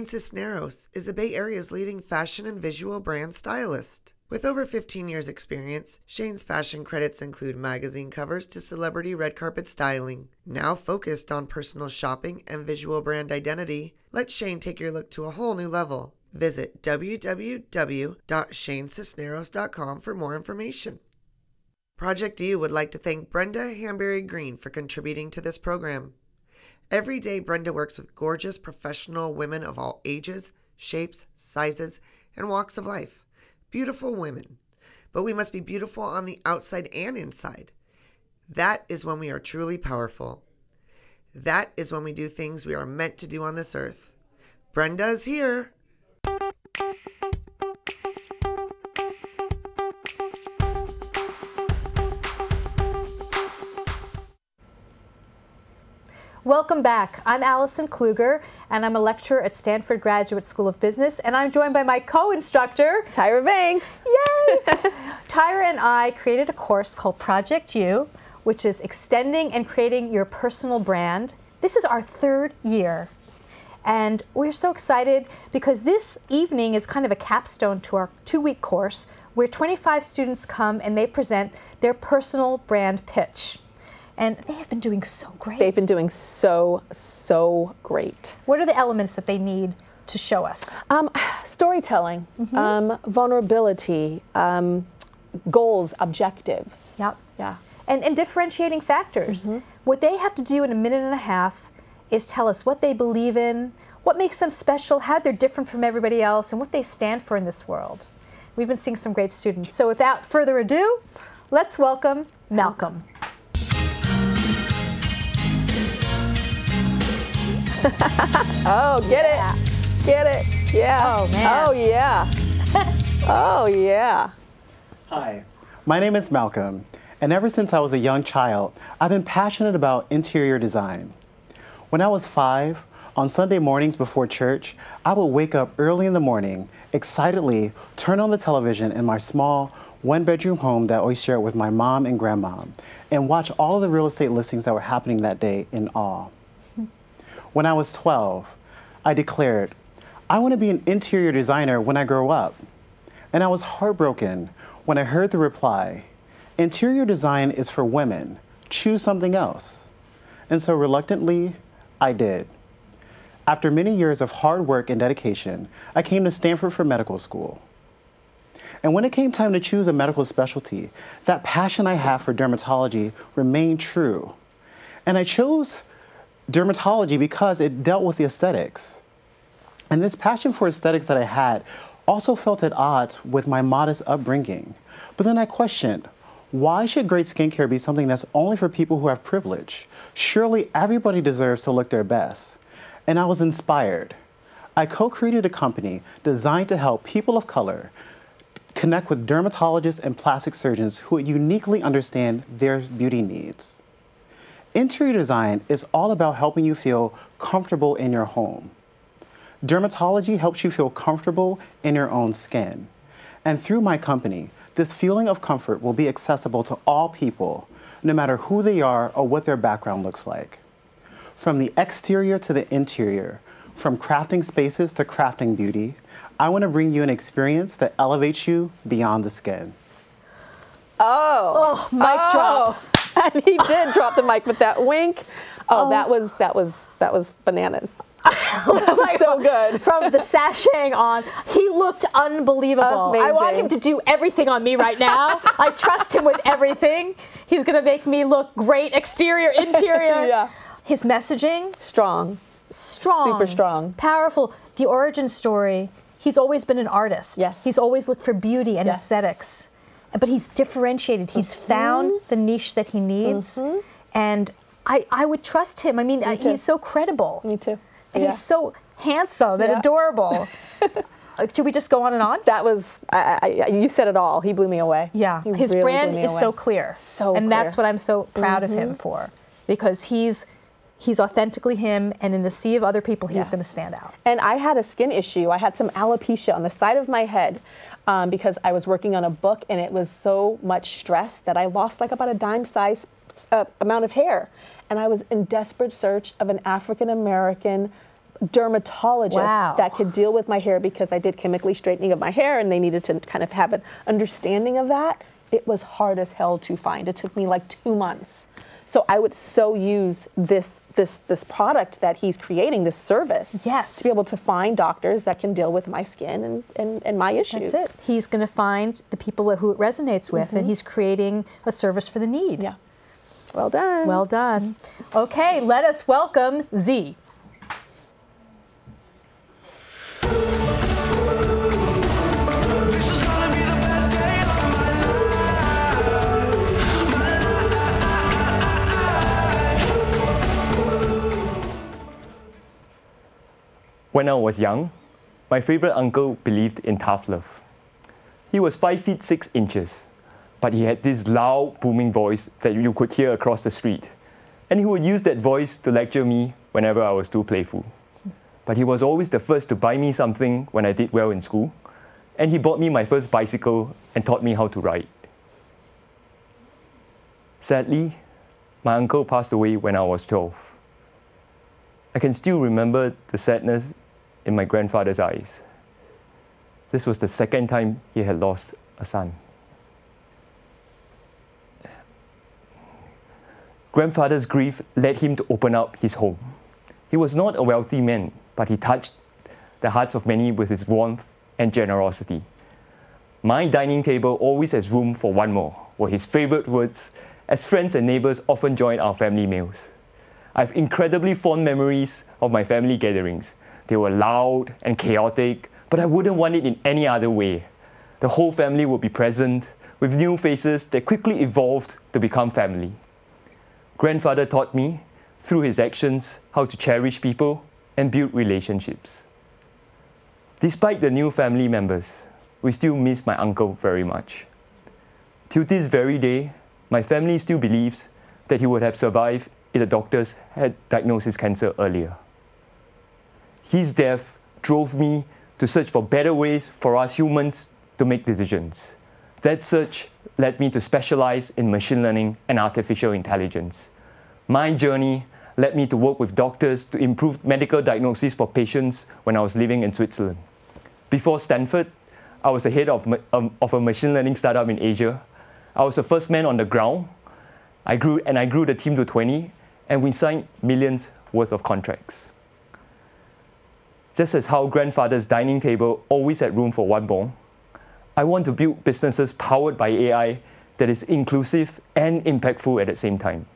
Shane Cisneros is the Bay Area's leading fashion and visual brand stylist. With over 15 years' experience, Shane's fashion credits include magazine covers to celebrity red carpet styling. Now focused on personal shopping and visual brand identity, let Shane take your look to a whole new level. Visit www.shanecisneros.com for more information. Project You would like to thank Brenda Hamberry Green for contributing to this program. Every day, Brenda works with gorgeous professional women of all ages, shapes, sizes, and walks of life. Beautiful women. But we must be beautiful on the outside and inside. That is when we are truly powerful. That is when we do things we are meant to do on this earth. Brenda is here. Welcome back. I'm Allison Kluger, and I'm a lecturer at Stanford Graduate School of Business, and I'm joined by my co-instructor, Tyra Banks. Yay! Tyra and I created a course called Project You, which is extending and creating your personal brand. This is our third year. And we're so excited because this evening is kind of a capstone to our two-week course where 25 students come and they present their personal brand pitch. And they have been doing so great. They've been doing so, so great. What are the elements that they need to show us? Um, storytelling, um, vulnerability, um, goals, objectives. Yep. Yeah. And, and differentiating factors. What they have to do in a minute and a half is tell us what they believe in, what makes them special, how they're different from everybody else, and what they stand for in this world. We've been seeing some great students. So without further ado, let's welcome Malcolm. oh, get it. Get it. Yeah. Oh, man. Oh, yeah. oh, yeah. Hi, my name is Malcolm, and ever since I was a young child, I've been passionate about interior design. When I was five, on Sunday mornings before church, I would wake up early in the morning, excitedly turn on the television in my small one bedroom home that I always shared with my mom and grandma, and watch all of the real estate listings that were happening that day in awe. When I was 12, I declared, I want to be an interior designer when I grow up. And I was heartbroken when I heard the reply Interior design is for women. Choose something else. And so reluctantly, I did. After many years of hard work and dedication, I came to Stanford for medical school. And when it came time to choose a medical specialty, that passion I have for dermatology remained true. And I chose dermatology because it dealt with the aesthetics. And this passion for aesthetics that I had also felt at odds with my modest upbringing. But then I questioned why should great skincare be something that's only for people who have privilege? Surely everybody deserves to look their best. And I was inspired. I co created a company designed to help people of color connect with dermatologists and plastic surgeons who uniquely understand their beauty needs. Interior design is all about helping you feel comfortable in your home. Dermatology helps you feel comfortable in your own skin. And through my company, this feeling of comfort will be accessible to all people, no matter who they are or what their background looks like. From the exterior to the interior, From crafting spaces to crafting beauty, I want to bring you an experience that elevates you beyond the skin. Oh, oh mic drop. Oh. And he did drop the mic with that wink. Oh, oh. that was that was that was bananas. Was like, so good. From the sashaying on, he looked unbelievable. I want him to do everything on me right now. I trust him with everything. He's going to make me look great, exterior, interior. Yeah. His messaging, Strong. strong, Super strong. powerful. The origin story. He's always been an artist. Yes. He's always looked for beauty and Yes. aesthetics, but he's differentiated. He's found the niche that he needs, and I, I would trust him. I mean, too. he's so credible. Me too. And Yeah. he's so handsome and Yeah. adorable. Uh, Should we just go on and on? That was I, I, you said it all. He blew me away. Yeah, He his really brand is away. so clear. So and that's what I'm so proud of him Mhm. for, because he's he's authentically him, and in the sea of other people, he's going to stand out. And I had a skin issue. I had some alopecia on the side of my head um, because I was working on a book and it was so much stress that I lost like about a dime size uh, amount of hair. And I was in desperate search of an African American dermatologist Wow. that could deal with my hair because I did chemically straightening of my hair and they needed to kind of have an understanding of that. It was hard as hell to find. It took me like two months. So I would so use this this this product that he's creating, this service, Yes. to be able to find doctors that can deal with my skin and, and, and my issues. That's it. He's going to find the people who it resonates with, and Mhm. he's creating a service for the need. Yeah. Well done. Well done. Okay, let us welcome Z. When I was young, my favorite uncle believed in tough love. He was 5 feet 6 inches, but he had this loud, booming voice that you could hear across the street. And he would use that voice to lecture me whenever I was too playful. But he was always the first to buy me something when I did well in school. And he bought me my first bicycle and taught me how to ride. Sadly, my uncle passed away when I was 12. I can still remember the sadness in my grandfather's eyes. This was the second time he had lost a son. Grandfather's grief led him to open up his home. He was not a wealthy man, but he touched the hearts of many with his warmth and generosity. My dining table always has room for one more, were his favorite words, as friends and neighbors often join our family meals. I have incredibly fond memories of my family gatherings. They were loud and chaotic, but I wouldn't want it in any other way. The whole family would be present, with new faces that quickly evolved to become family. Grandfather taught me, through his actions, how to cherish people and build relationships. Despite the new family members, we still miss my uncle very much. Till this very day, my family still believes that he would have survived if the doctors had diagnosed his cancer earlier. His death drove me to search for better ways for us humans to make decisions. That search led me to specialize in machine learning and artificial intelligence. My journey led me to work with doctors to improve medical diagnosis for patients when I was living in Switzerland. Before Stanford, I was the head of, um, of a machine learning startup in Asia. I was the first man on the ground. I grew and I grew the team to 20, and we signed millions worth of contracts. Just as how grandfather's dining table always had room for one more, I want to build businesses powered by AI that is inclusive and impactful at the same time.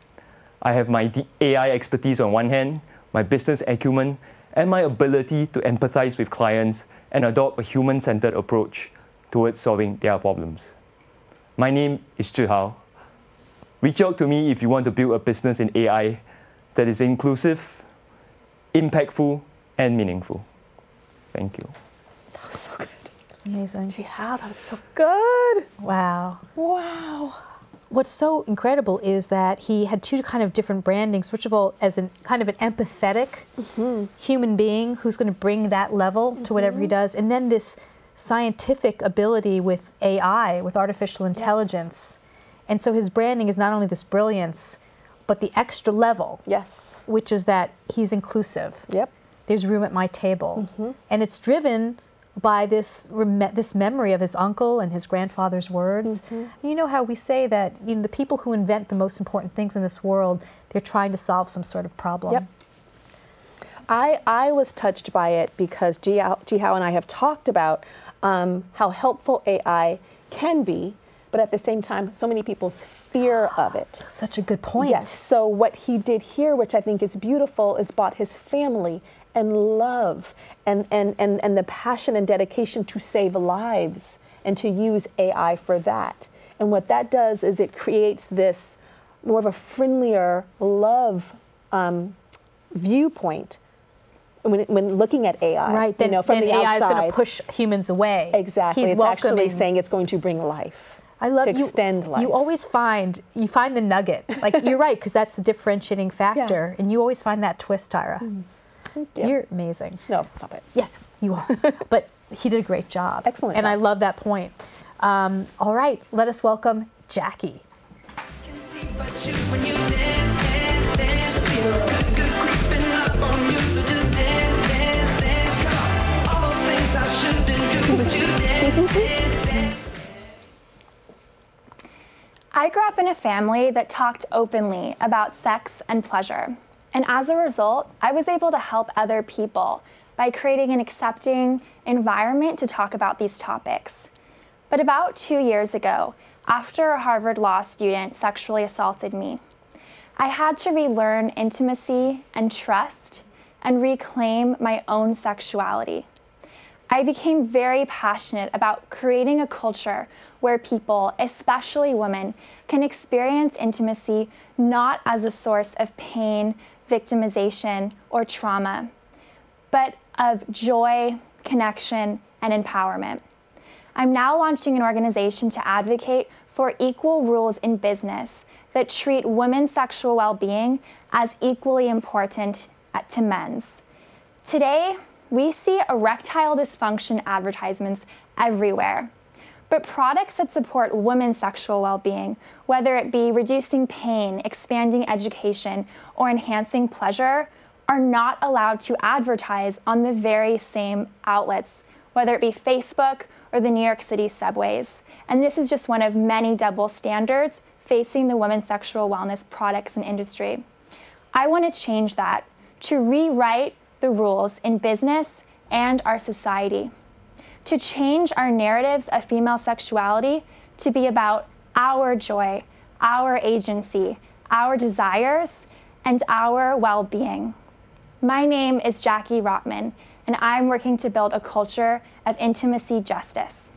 I have my AI expertise on one hand, my business acumen, and my ability to empathize with clients and adopt a human centered approach towards solving their problems. My name is Zhihao. Reach out to me if you want to build a business in AI that is inclusive, impactful, and meaningful. Thank you. That was so good. It's amazing. Zhihao, that was so good. Wow. Wow. What's so incredible is that he had two kind of different brandings. First of all, as an kind of an empathetic mm-hmm. human being who's going to bring that level to mm-hmm. whatever he does, and then this scientific ability with AI, with artificial intelligence. And so his branding is not only this brilliance, but the extra level. Yes. Which is that he's inclusive. Yep. There's room at my table. Mm-hmm. And it's driven by this this memory of his uncle and his grandfather's words. Mhm. You know how we say that you know the people who invent the most important things in this world, they're trying to solve some sort of problem. Yep. I, I was touched by it because Zhihao, and I have talked about um, how helpful AI can be, but at the same time, so many people's fear of it. Such a good point. Yes. So what he did here, which I think is beautiful, is brought his family and love and, and, and, and the passion and dedication to save lives and to use AI for that. And what that does is it creates this more of a friendlier love um, viewpoint when, when looking at AI. Right, you then, know, from then the AI is going to push humans away. Exactly. He's it's actually saying it's going to bring life. I love to you, extend life. You always find you find the nugget. Like you're right because that's the differentiating factor, and you always find that twist, Tyra. You. You're amazing. No, stop it. Yes, you are. but he did a great job. Excellent And I love that point. Um, all right, let us welcome Jackie. I grew up in a family that talked openly about sex and pleasure. And as a result, I was able to help other people by creating an accepting environment to talk about these topics. But about two years ago, after a Harvard Law student sexually assaulted me, I had to relearn intimacy and trust and reclaim my own sexuality. I became very passionate about creating a culture where people, especially women, can experience intimacy not as a source of pain, victimization, or trauma, but of joy, connection, and empowerment. I'm now launching an organization to advocate for equal rules in business that treat women's sexual well being as equally important uh, to men's. Today, we see erectile dysfunction advertisements everywhere. But products that support women's sexual well being, whether it be reducing pain, expanding education, or enhancing pleasure, are not allowed to advertise on the very same outlets, whether it be Facebook or the New York City subways. And this is just one of many double standards facing the women's sexual wellness products and industry. I want to change that, to rewrite the rules in business and our society, to change our narratives of female sexuality to be about our joy, our agency, our desires, and our well being. My name is Jackie Rotman, and I'm working to build a culture of intimacy justice.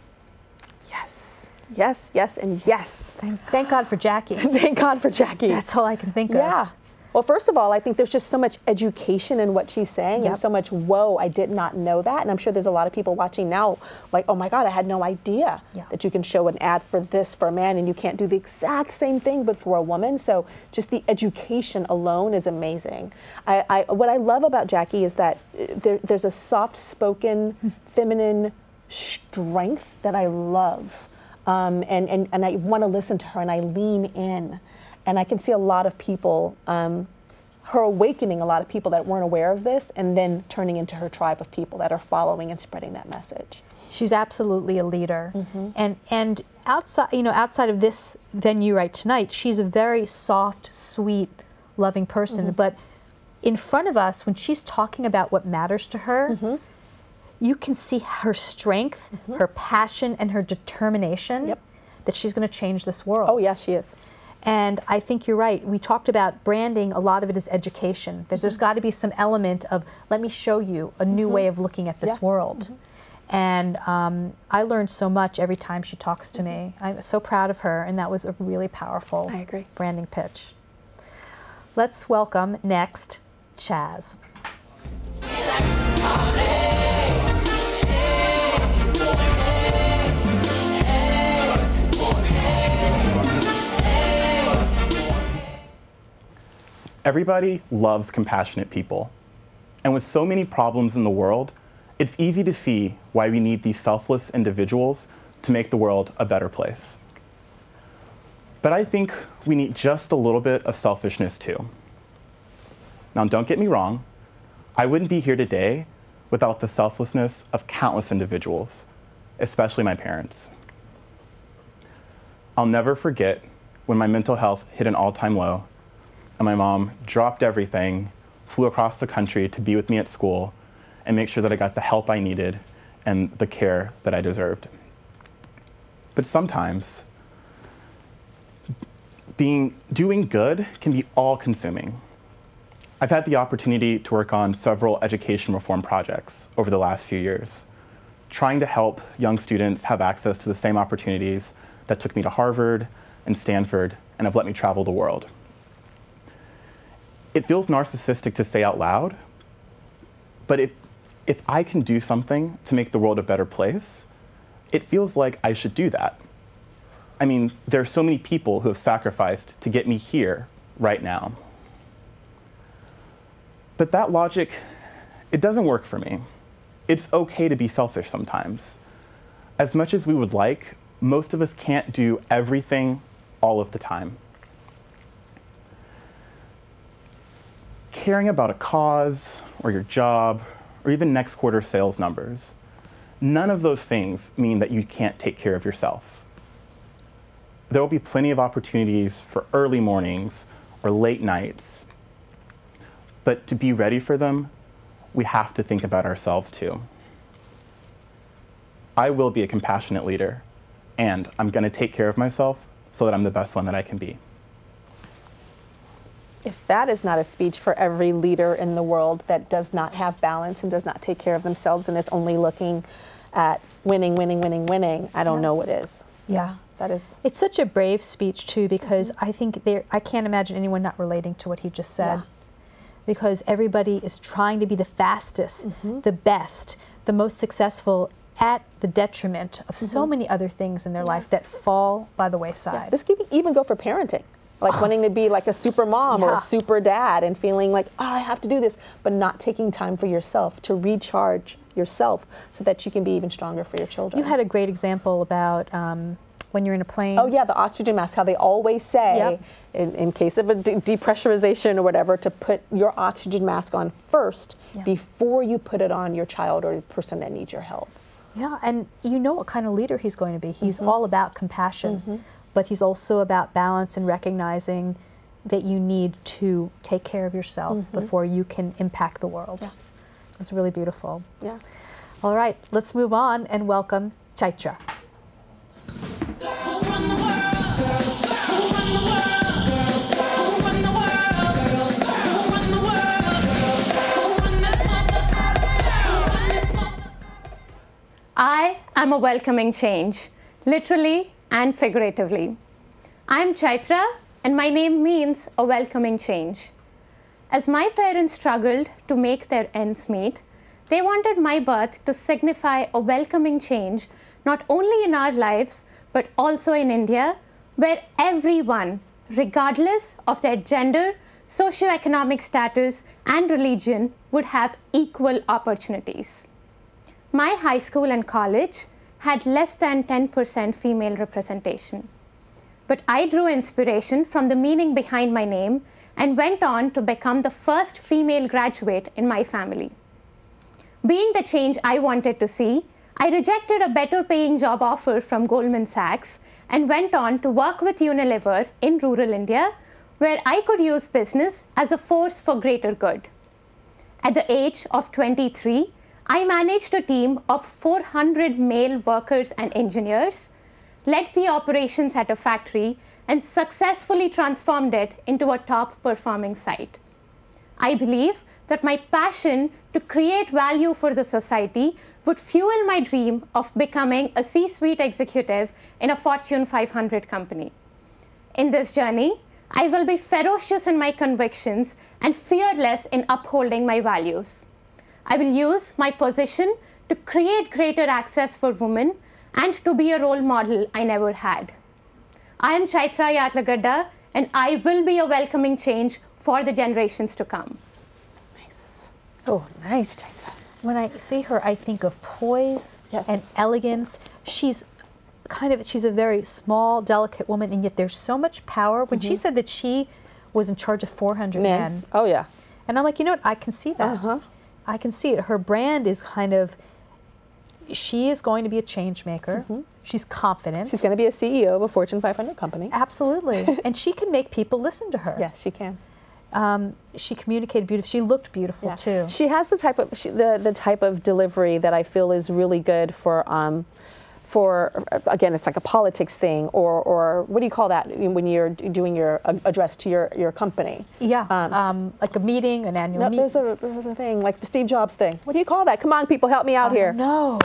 Yes. Yes, yes, and yes. Thank, thank God for Jackie. Thank God for Jackie. That's all I can think of. Yeah. Well, first of all, I think there's just so much education in what she's saying Yep. and so much, whoa, I did not know that. And I'm sure there's a lot of people watching now, like, oh my God, I had no idea Yeah. that you can show an ad for this for a man and you can't do the exact same thing but for a woman. So just the education alone is amazing. I, I, what I love about Jackie is that uh, there, there's a soft spoken, feminine strength that I love. Um, and, and, and I want to listen to her and I lean in. And I can see a lot of people, um, her awakening a lot of people that weren't aware of this and then turning into her tribe of people that are following and spreading that message. She's absolutely a leader. Mm-hmm. And and outside you know, outside of this venue right tonight, she's a very soft, sweet, loving person. Mhm. But in front of us, when she's talking about what matters to her, Mm-hmm. you can see her strength, her passion, and her determination that she's going to change this world. Oh, yes, she is. And I think you're right. We talked about branding, a lot of it is education. There's, there's got to be some element of, let me show you a new Mhm. way of looking at this Yeah. world. And um, I learned so much every time she talks to me. I'm so proud of her, and that was a really powerful I agree. branding pitch. Let's welcome next Chaz. Everybody loves compassionate people. And with so many problems in the world, it's easy to see why we need these selfless individuals to make the world a better place. But I think we need just a little bit of selfishness too. Now, don't get me wrong, I wouldn't be here today without the selflessness of countless individuals, especially my parents. I'll never forget when my mental health hit an all time low and my mom dropped everything, flew across the country to be with me at school and make sure that I got the help I needed and the care that I deserved. But sometimes being doing good can be all consuming. I've had the opportunity to work on several education reform projects over the last few years, trying to help young students have access to the same opportunities that took me to Harvard and Stanford and have let me travel the world. It feels narcissistic to say out loud, but if, if I can do something to make the world a better place, it feels like I should do that. I mean, there are so many people who have sacrificed to get me here right now. But that logic, it doesn't work for me. It's okay to be selfish sometimes. As much as we would like, most of us can't do everything all of the time. Caring about a cause or your job or even next quarter sales numbers, none of those things mean that you can't take care of yourself. There will be plenty of opportunities for early mornings or late nights but to be ready for them, we have to think about ourselves too. I will be a compassionate leader, and I'm going to take care of myself so that I'm the best one that I can be. If that is not a speech for every leader in the world that does not have balance and does not take care of themselves and is only looking at winning, winning, winning, winning, I don't Yeah. know what is. Yeah. That is. It's such a brave speech too because I think there I can't imagine anyone not relating to what he just said. Yeah. Because everybody is trying to be the fastest, the best, the most successful at the detriment of so Mhm. many other things in their life that fall by the wayside. Yeah, this could even go for parenting. Like wanting to be like a super mom or a super dad and feeling like, oh, I have to do this, but not taking time for yourself to recharge yourself so that you can be even stronger for your children. You had a great example about um, when you're in a plane. Oh yeah, the oxygen mask. How they always say, Yep. in, in case of a de- depressurization or whatever, to put your oxygen mask on first Yeah. before you put it on your child or the person that needs your help. Yeah, and you know what kind of leader he's going to be. He's all about compassion, but he's also about balance and recognizing that you need to take care of yourself Mhm. before you can impact the world. Yeah. It was really beautiful. Yeah. All right, let's move on and welcome Chaitra. I am a welcoming change, literally and figuratively. I am Chaitra, and my name means a welcoming change. As my parents struggled to make their ends meet, they wanted my birth to signify a welcoming change not only in our lives but also in India, where everyone, regardless of their gender, socioeconomic status, and religion, would have equal opportunities. My high school and college had less than 10% female representation. But I drew inspiration from the meaning behind my name and went on to become the first female graduate in my family. Being the change I wanted to see, I rejected a better paying job offer from Goldman Sachs and went on to work with Unilever in rural India, where I could use business as a force for greater good. At the age of 23, I managed a team of 400 male workers and engineers, led the operations at a factory, and successfully transformed it into a top performing site. I believe that my passion to create value for the society would fuel my dream of becoming a C suite executive in a Fortune 500 company. In this journey, I will be ferocious in my convictions and fearless in upholding my values. I will use my position to create greater access for women and to be a role model I never had. I am Chaitra Yarlagadda and I will be a welcoming change for the generations to come. Nice. Oh, nice, Chaitra. When I see her, I think of poise and elegance. She's kind of she's a very small, delicate woman, and yet there's so much power. When she Mhm. said that she was in charge of 400 Men. men, Oh yeah. and I'm like, you know what? I can see that. Uh-huh. I can see it. Her brand is kind of, she is going to be a change maker. She's confident. She's going to be a CEO of a Fortune 500 company. Absolutely. and she can make people listen to her. Yes, she can. Um, she communicated beautifully. She looked beautiful too. She has the type of she, the the type of delivery that I feel is really good for um, for again, it's like a politics thing, or or what do you call that when you're doing your address to your your company? Yeah, um, like a meeting, an annual No, meeting. there's a there's a thing like the Steve Jobs thing. What do you call that? Come on, people, help me out here. No.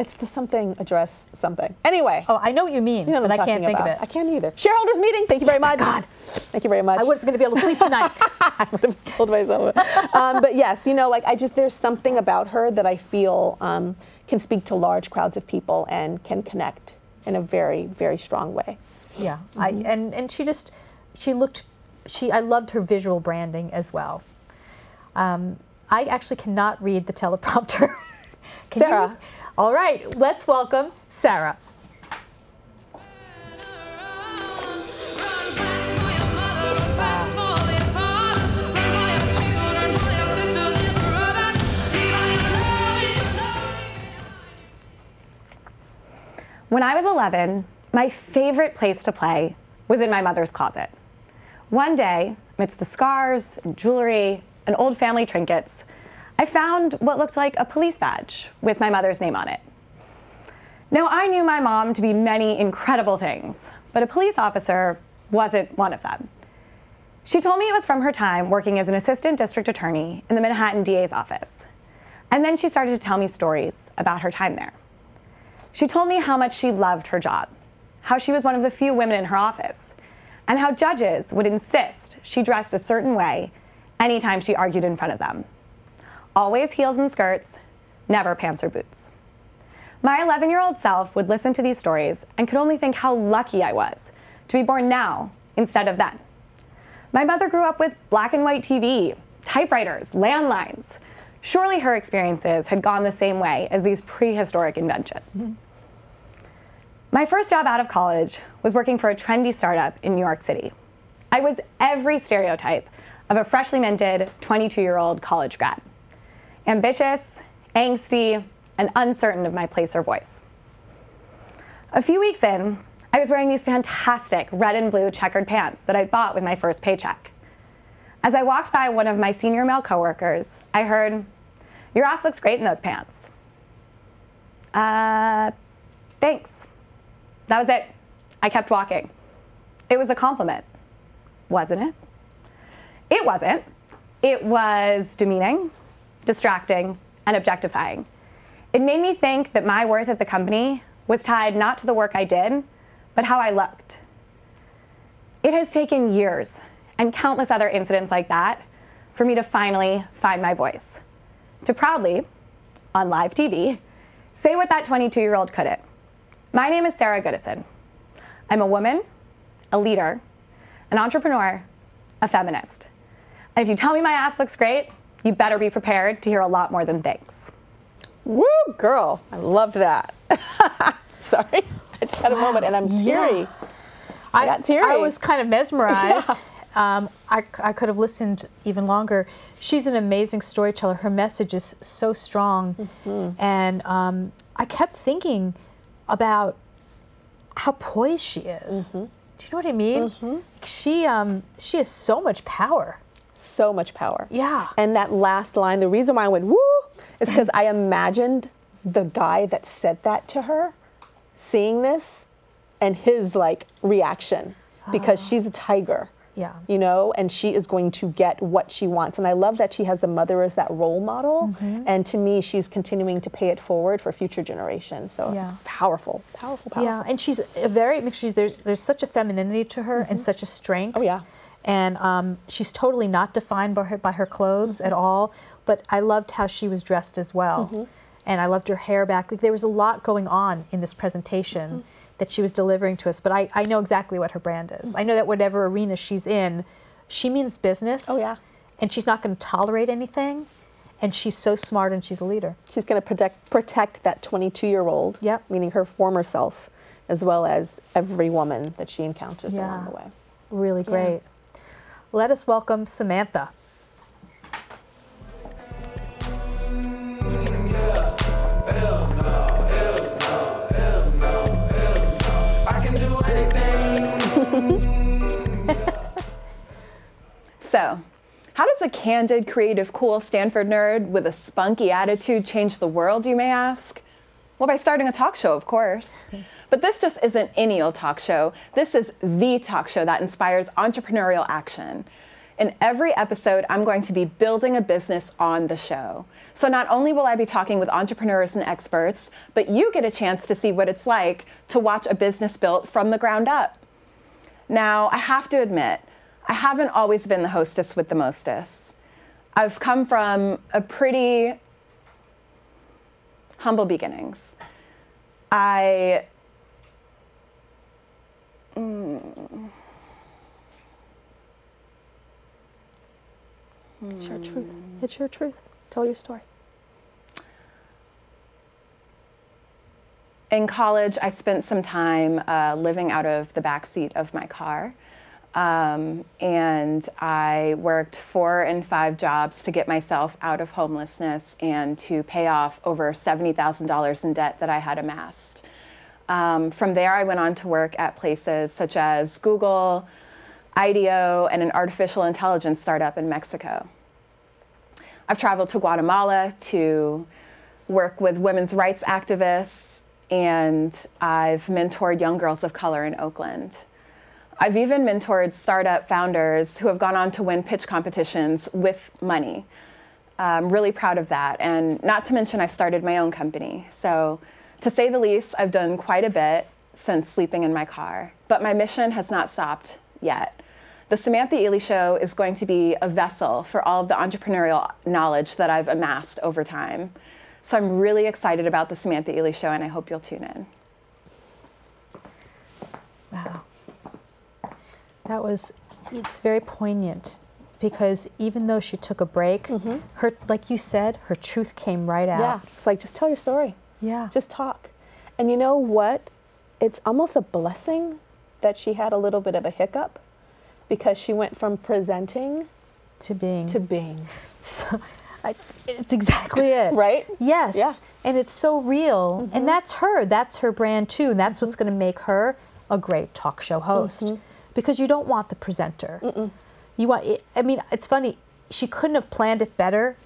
It's the something address something. Anyway. Oh, I know what you mean, You know what but I can't think of it. I can't either. Shareholders meeting. Thank you very much. God. Thank you very much. I was going to be able to sleep tonight. I would have killed myself. um, but yes, you know, like I just there's something about her that I feel um, can speak to large crowds of people and can connect in a very very strong way. Yeah, I, and and she just she looked she I loved her visual branding as well. Um, I actually cannot read the teleprompter. Can you? Sarah. All right, let's welcome Sarah. When I was 11, my favorite place to play was in my mother's closet. One day, amidst the scars and jewelry and old family trinkets, I found what looked like a police badge with my mother's name on it. Now, I knew my mom to be many incredible things, but a police officer wasn't one of them. She told me it was from her time working as an assistant district attorney in the Manhattan DA's office. And then she started to tell me stories about her time there. She told me how much she loved her job, how she was one of the few women in her office, and how judges would insist she dressed a certain way anytime she argued in front of them. Always heels and skirts, never pants or boots. My 11 year old self would listen to these stories and could only think how lucky I was to be born now instead of then. My mother grew up with black and white TV, typewriters, landlines. Surely her experiences had gone the same way as these prehistoric inventions. Mm-hmm. My first job out of college was working for a trendy startup in New York City. I was every stereotype of a freshly minted 22 year old college grad ambitious, angsty, and uncertain of my place or voice. A few weeks in, I was wearing these fantastic red and blue checkered pants that I'd bought with my first paycheck. As I walked by one of my senior male coworkers, I heard, Your ass looks great in those pants. Uh, thanks. That was it. I kept walking. It was a compliment, wasn't it? It wasn't. It was demeaning, distracting, and objectifying. It made me think that my worth at the company was tied not to the work I did, but how I looked. It has taken years and countless other incidents like that for me to finally find my voice. To proudly, on live TV, say what that 22 year old couldn't. My name is Sarah Goodison. I'm a woman, a leader, an entrepreneur, a feminist. And if you tell me my ass looks great, you better be prepared to hear a lot more than thanks. Woo, girl! I loved that. Sorry, I just had a moment and I'm teary. I, got teary. I was kind of mesmerized. Um, I, I could have listened even longer. She's an amazing storyteller. Her message is so strong. Mm-hmm. And um, I kept thinking about how poised she is. Mm-hmm. Do you know what I mean? She, um, she has so much power. So much power. Yeah. And that last line, the reason why I went woo is because I imagined the guy that said that to her seeing this and his like reaction because she's a tiger. Yeah. You know, and she is going to get what she wants. And I love that she has the mother as that role model. Mhm. And to me, she's continuing to pay it forward for future generations. So Yeah. powerful, powerful, powerful. Yeah, and she's a very she's there's there's such a femininity to her and such a strength. Oh yeah. And um, she's totally not defined by her by her clothes at all. But I loved how she was dressed as well, Mhm. and I loved her hair back. Like there was a lot going on in this presentation that she was delivering to us. But I, I know exactly what her brand is. I know that whatever arena she's in, she means business. Oh, yeah. And she's not going to tolerate anything. And she's so smart and she's a leader. She's going to protect protect that 22 year old, Yep. meaning her former self, as well as every woman that she encounters along the way. Really Yeah. great. Let us welcome Samantha. So, how does a candid, creative, cool Stanford nerd with a spunky attitude change the world, you may ask? Well, by starting a talk show, of course. But this just isn't any old talk show. This is the talk show that inspires entrepreneurial action. In every episode, I'm going to be building a business on the show. So not only will I be talking with entrepreneurs and experts, but you get a chance to see what it's like to watch a business built from the ground up. Now, I have to admit, I haven't always been the hostess with the mostess. I've come from a pretty humble beginnings. I. Mm, It's your truth. It's your truth. Tell your story. in college, I spent some time uh, living out of the back seat of my car. Um, and I worked four and five jobs to get myself out of homelessness and to pay off over $70,000 in debt that I had amassed. Um, from there, I went on to work at places such as Google, IDEO, and an artificial intelligence startup in Mexico. I've traveled to Guatemala to work with women's rights activists, and I've mentored young girls of color in Oakland. I've even mentored startup founders who have gone on to win pitch competitions with money. I'm really proud of that. And not to mention, I've started my own company. So, to say the least, I've done quite a bit since sleeping in my car. But my mission has not stopped yet. The Samantha Ely Show is going to be a vessel for all of the entrepreneurial knowledge that I've amassed over time. So I'm really excited about the Samantha Ely Show, and I hope you'll tune in. Wow. That was, it's very poignant because even though she took a break, mm-hmm. her, like you said, her truth came right out. Yeah. It's like, just tell your story. Yeah. Just talk. And you know what? It's almost a blessing that she had a little bit of a hiccup because she went from presenting to being. To being. So, I, it's exactly it. Right? Yes. Yeah. And it's so real. And mm-hmm. that's her. That's her brand too. And that's mm-hmm. what's going to make her a great talk show host. Because you don't want the presenter. You want. It, I mean, it's funny. She couldn't have planned it better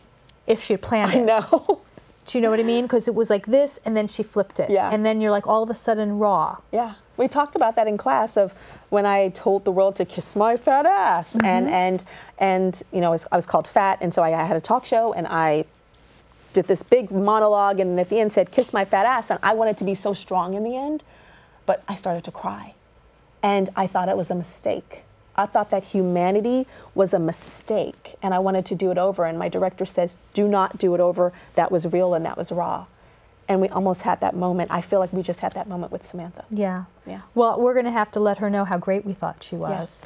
if she had planned I it. know. Do you know what I mean? Because it was like this, and then she flipped it. Yeah. And then you're like all of a sudden raw. Yeah, we talked about that in class of when I told the world to kiss my fat ass, and Mhm. and and you know, I was, I was called fat, and so I had a talk show, and I did this big monologue, and at the end said kiss my fat ass, and I wanted to be so strong in the end, but I started to cry, and I thought it was a mistake. I thought that humanity was a mistake, and I wanted to do it over. And my director says, "Do not do it over. That was real and that was raw." And we almost had that moment. I feel like we just had that moment with Samantha. Yeah. Yeah. Well, we're going to have to let her know how great we thought she was.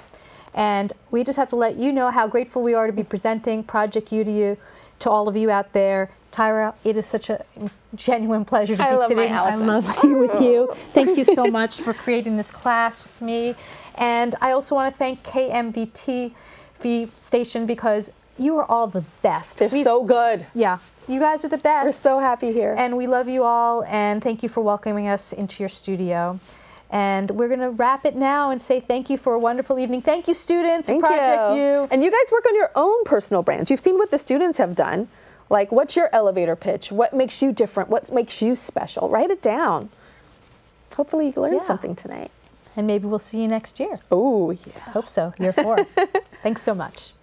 And we just have to let you know how grateful we are to be presenting Project You to you, to all of you out there. Tyra, it is such a genuine pleasure to I be sitting. I love you with oh. you. Thank you so much for creating this class with me. And I also want to thank KMVT station because you are all the best. They're so good. Yeah. You guys are the best. We're so happy here. And we love you all and thank you for welcoming us into your studio. And we're going to wrap it now and say thank you for a wonderful evening. Thank you, students. Thank Project you. U. And you guys work on your own personal brands. You've seen what the students have done. Like, what's your elevator pitch? What makes you different? What makes you special? Write it down. Hopefully, you learned Yeah. something tonight. And maybe we'll see you next year. Oh, yeah. Hope so. Year four. Thanks so much.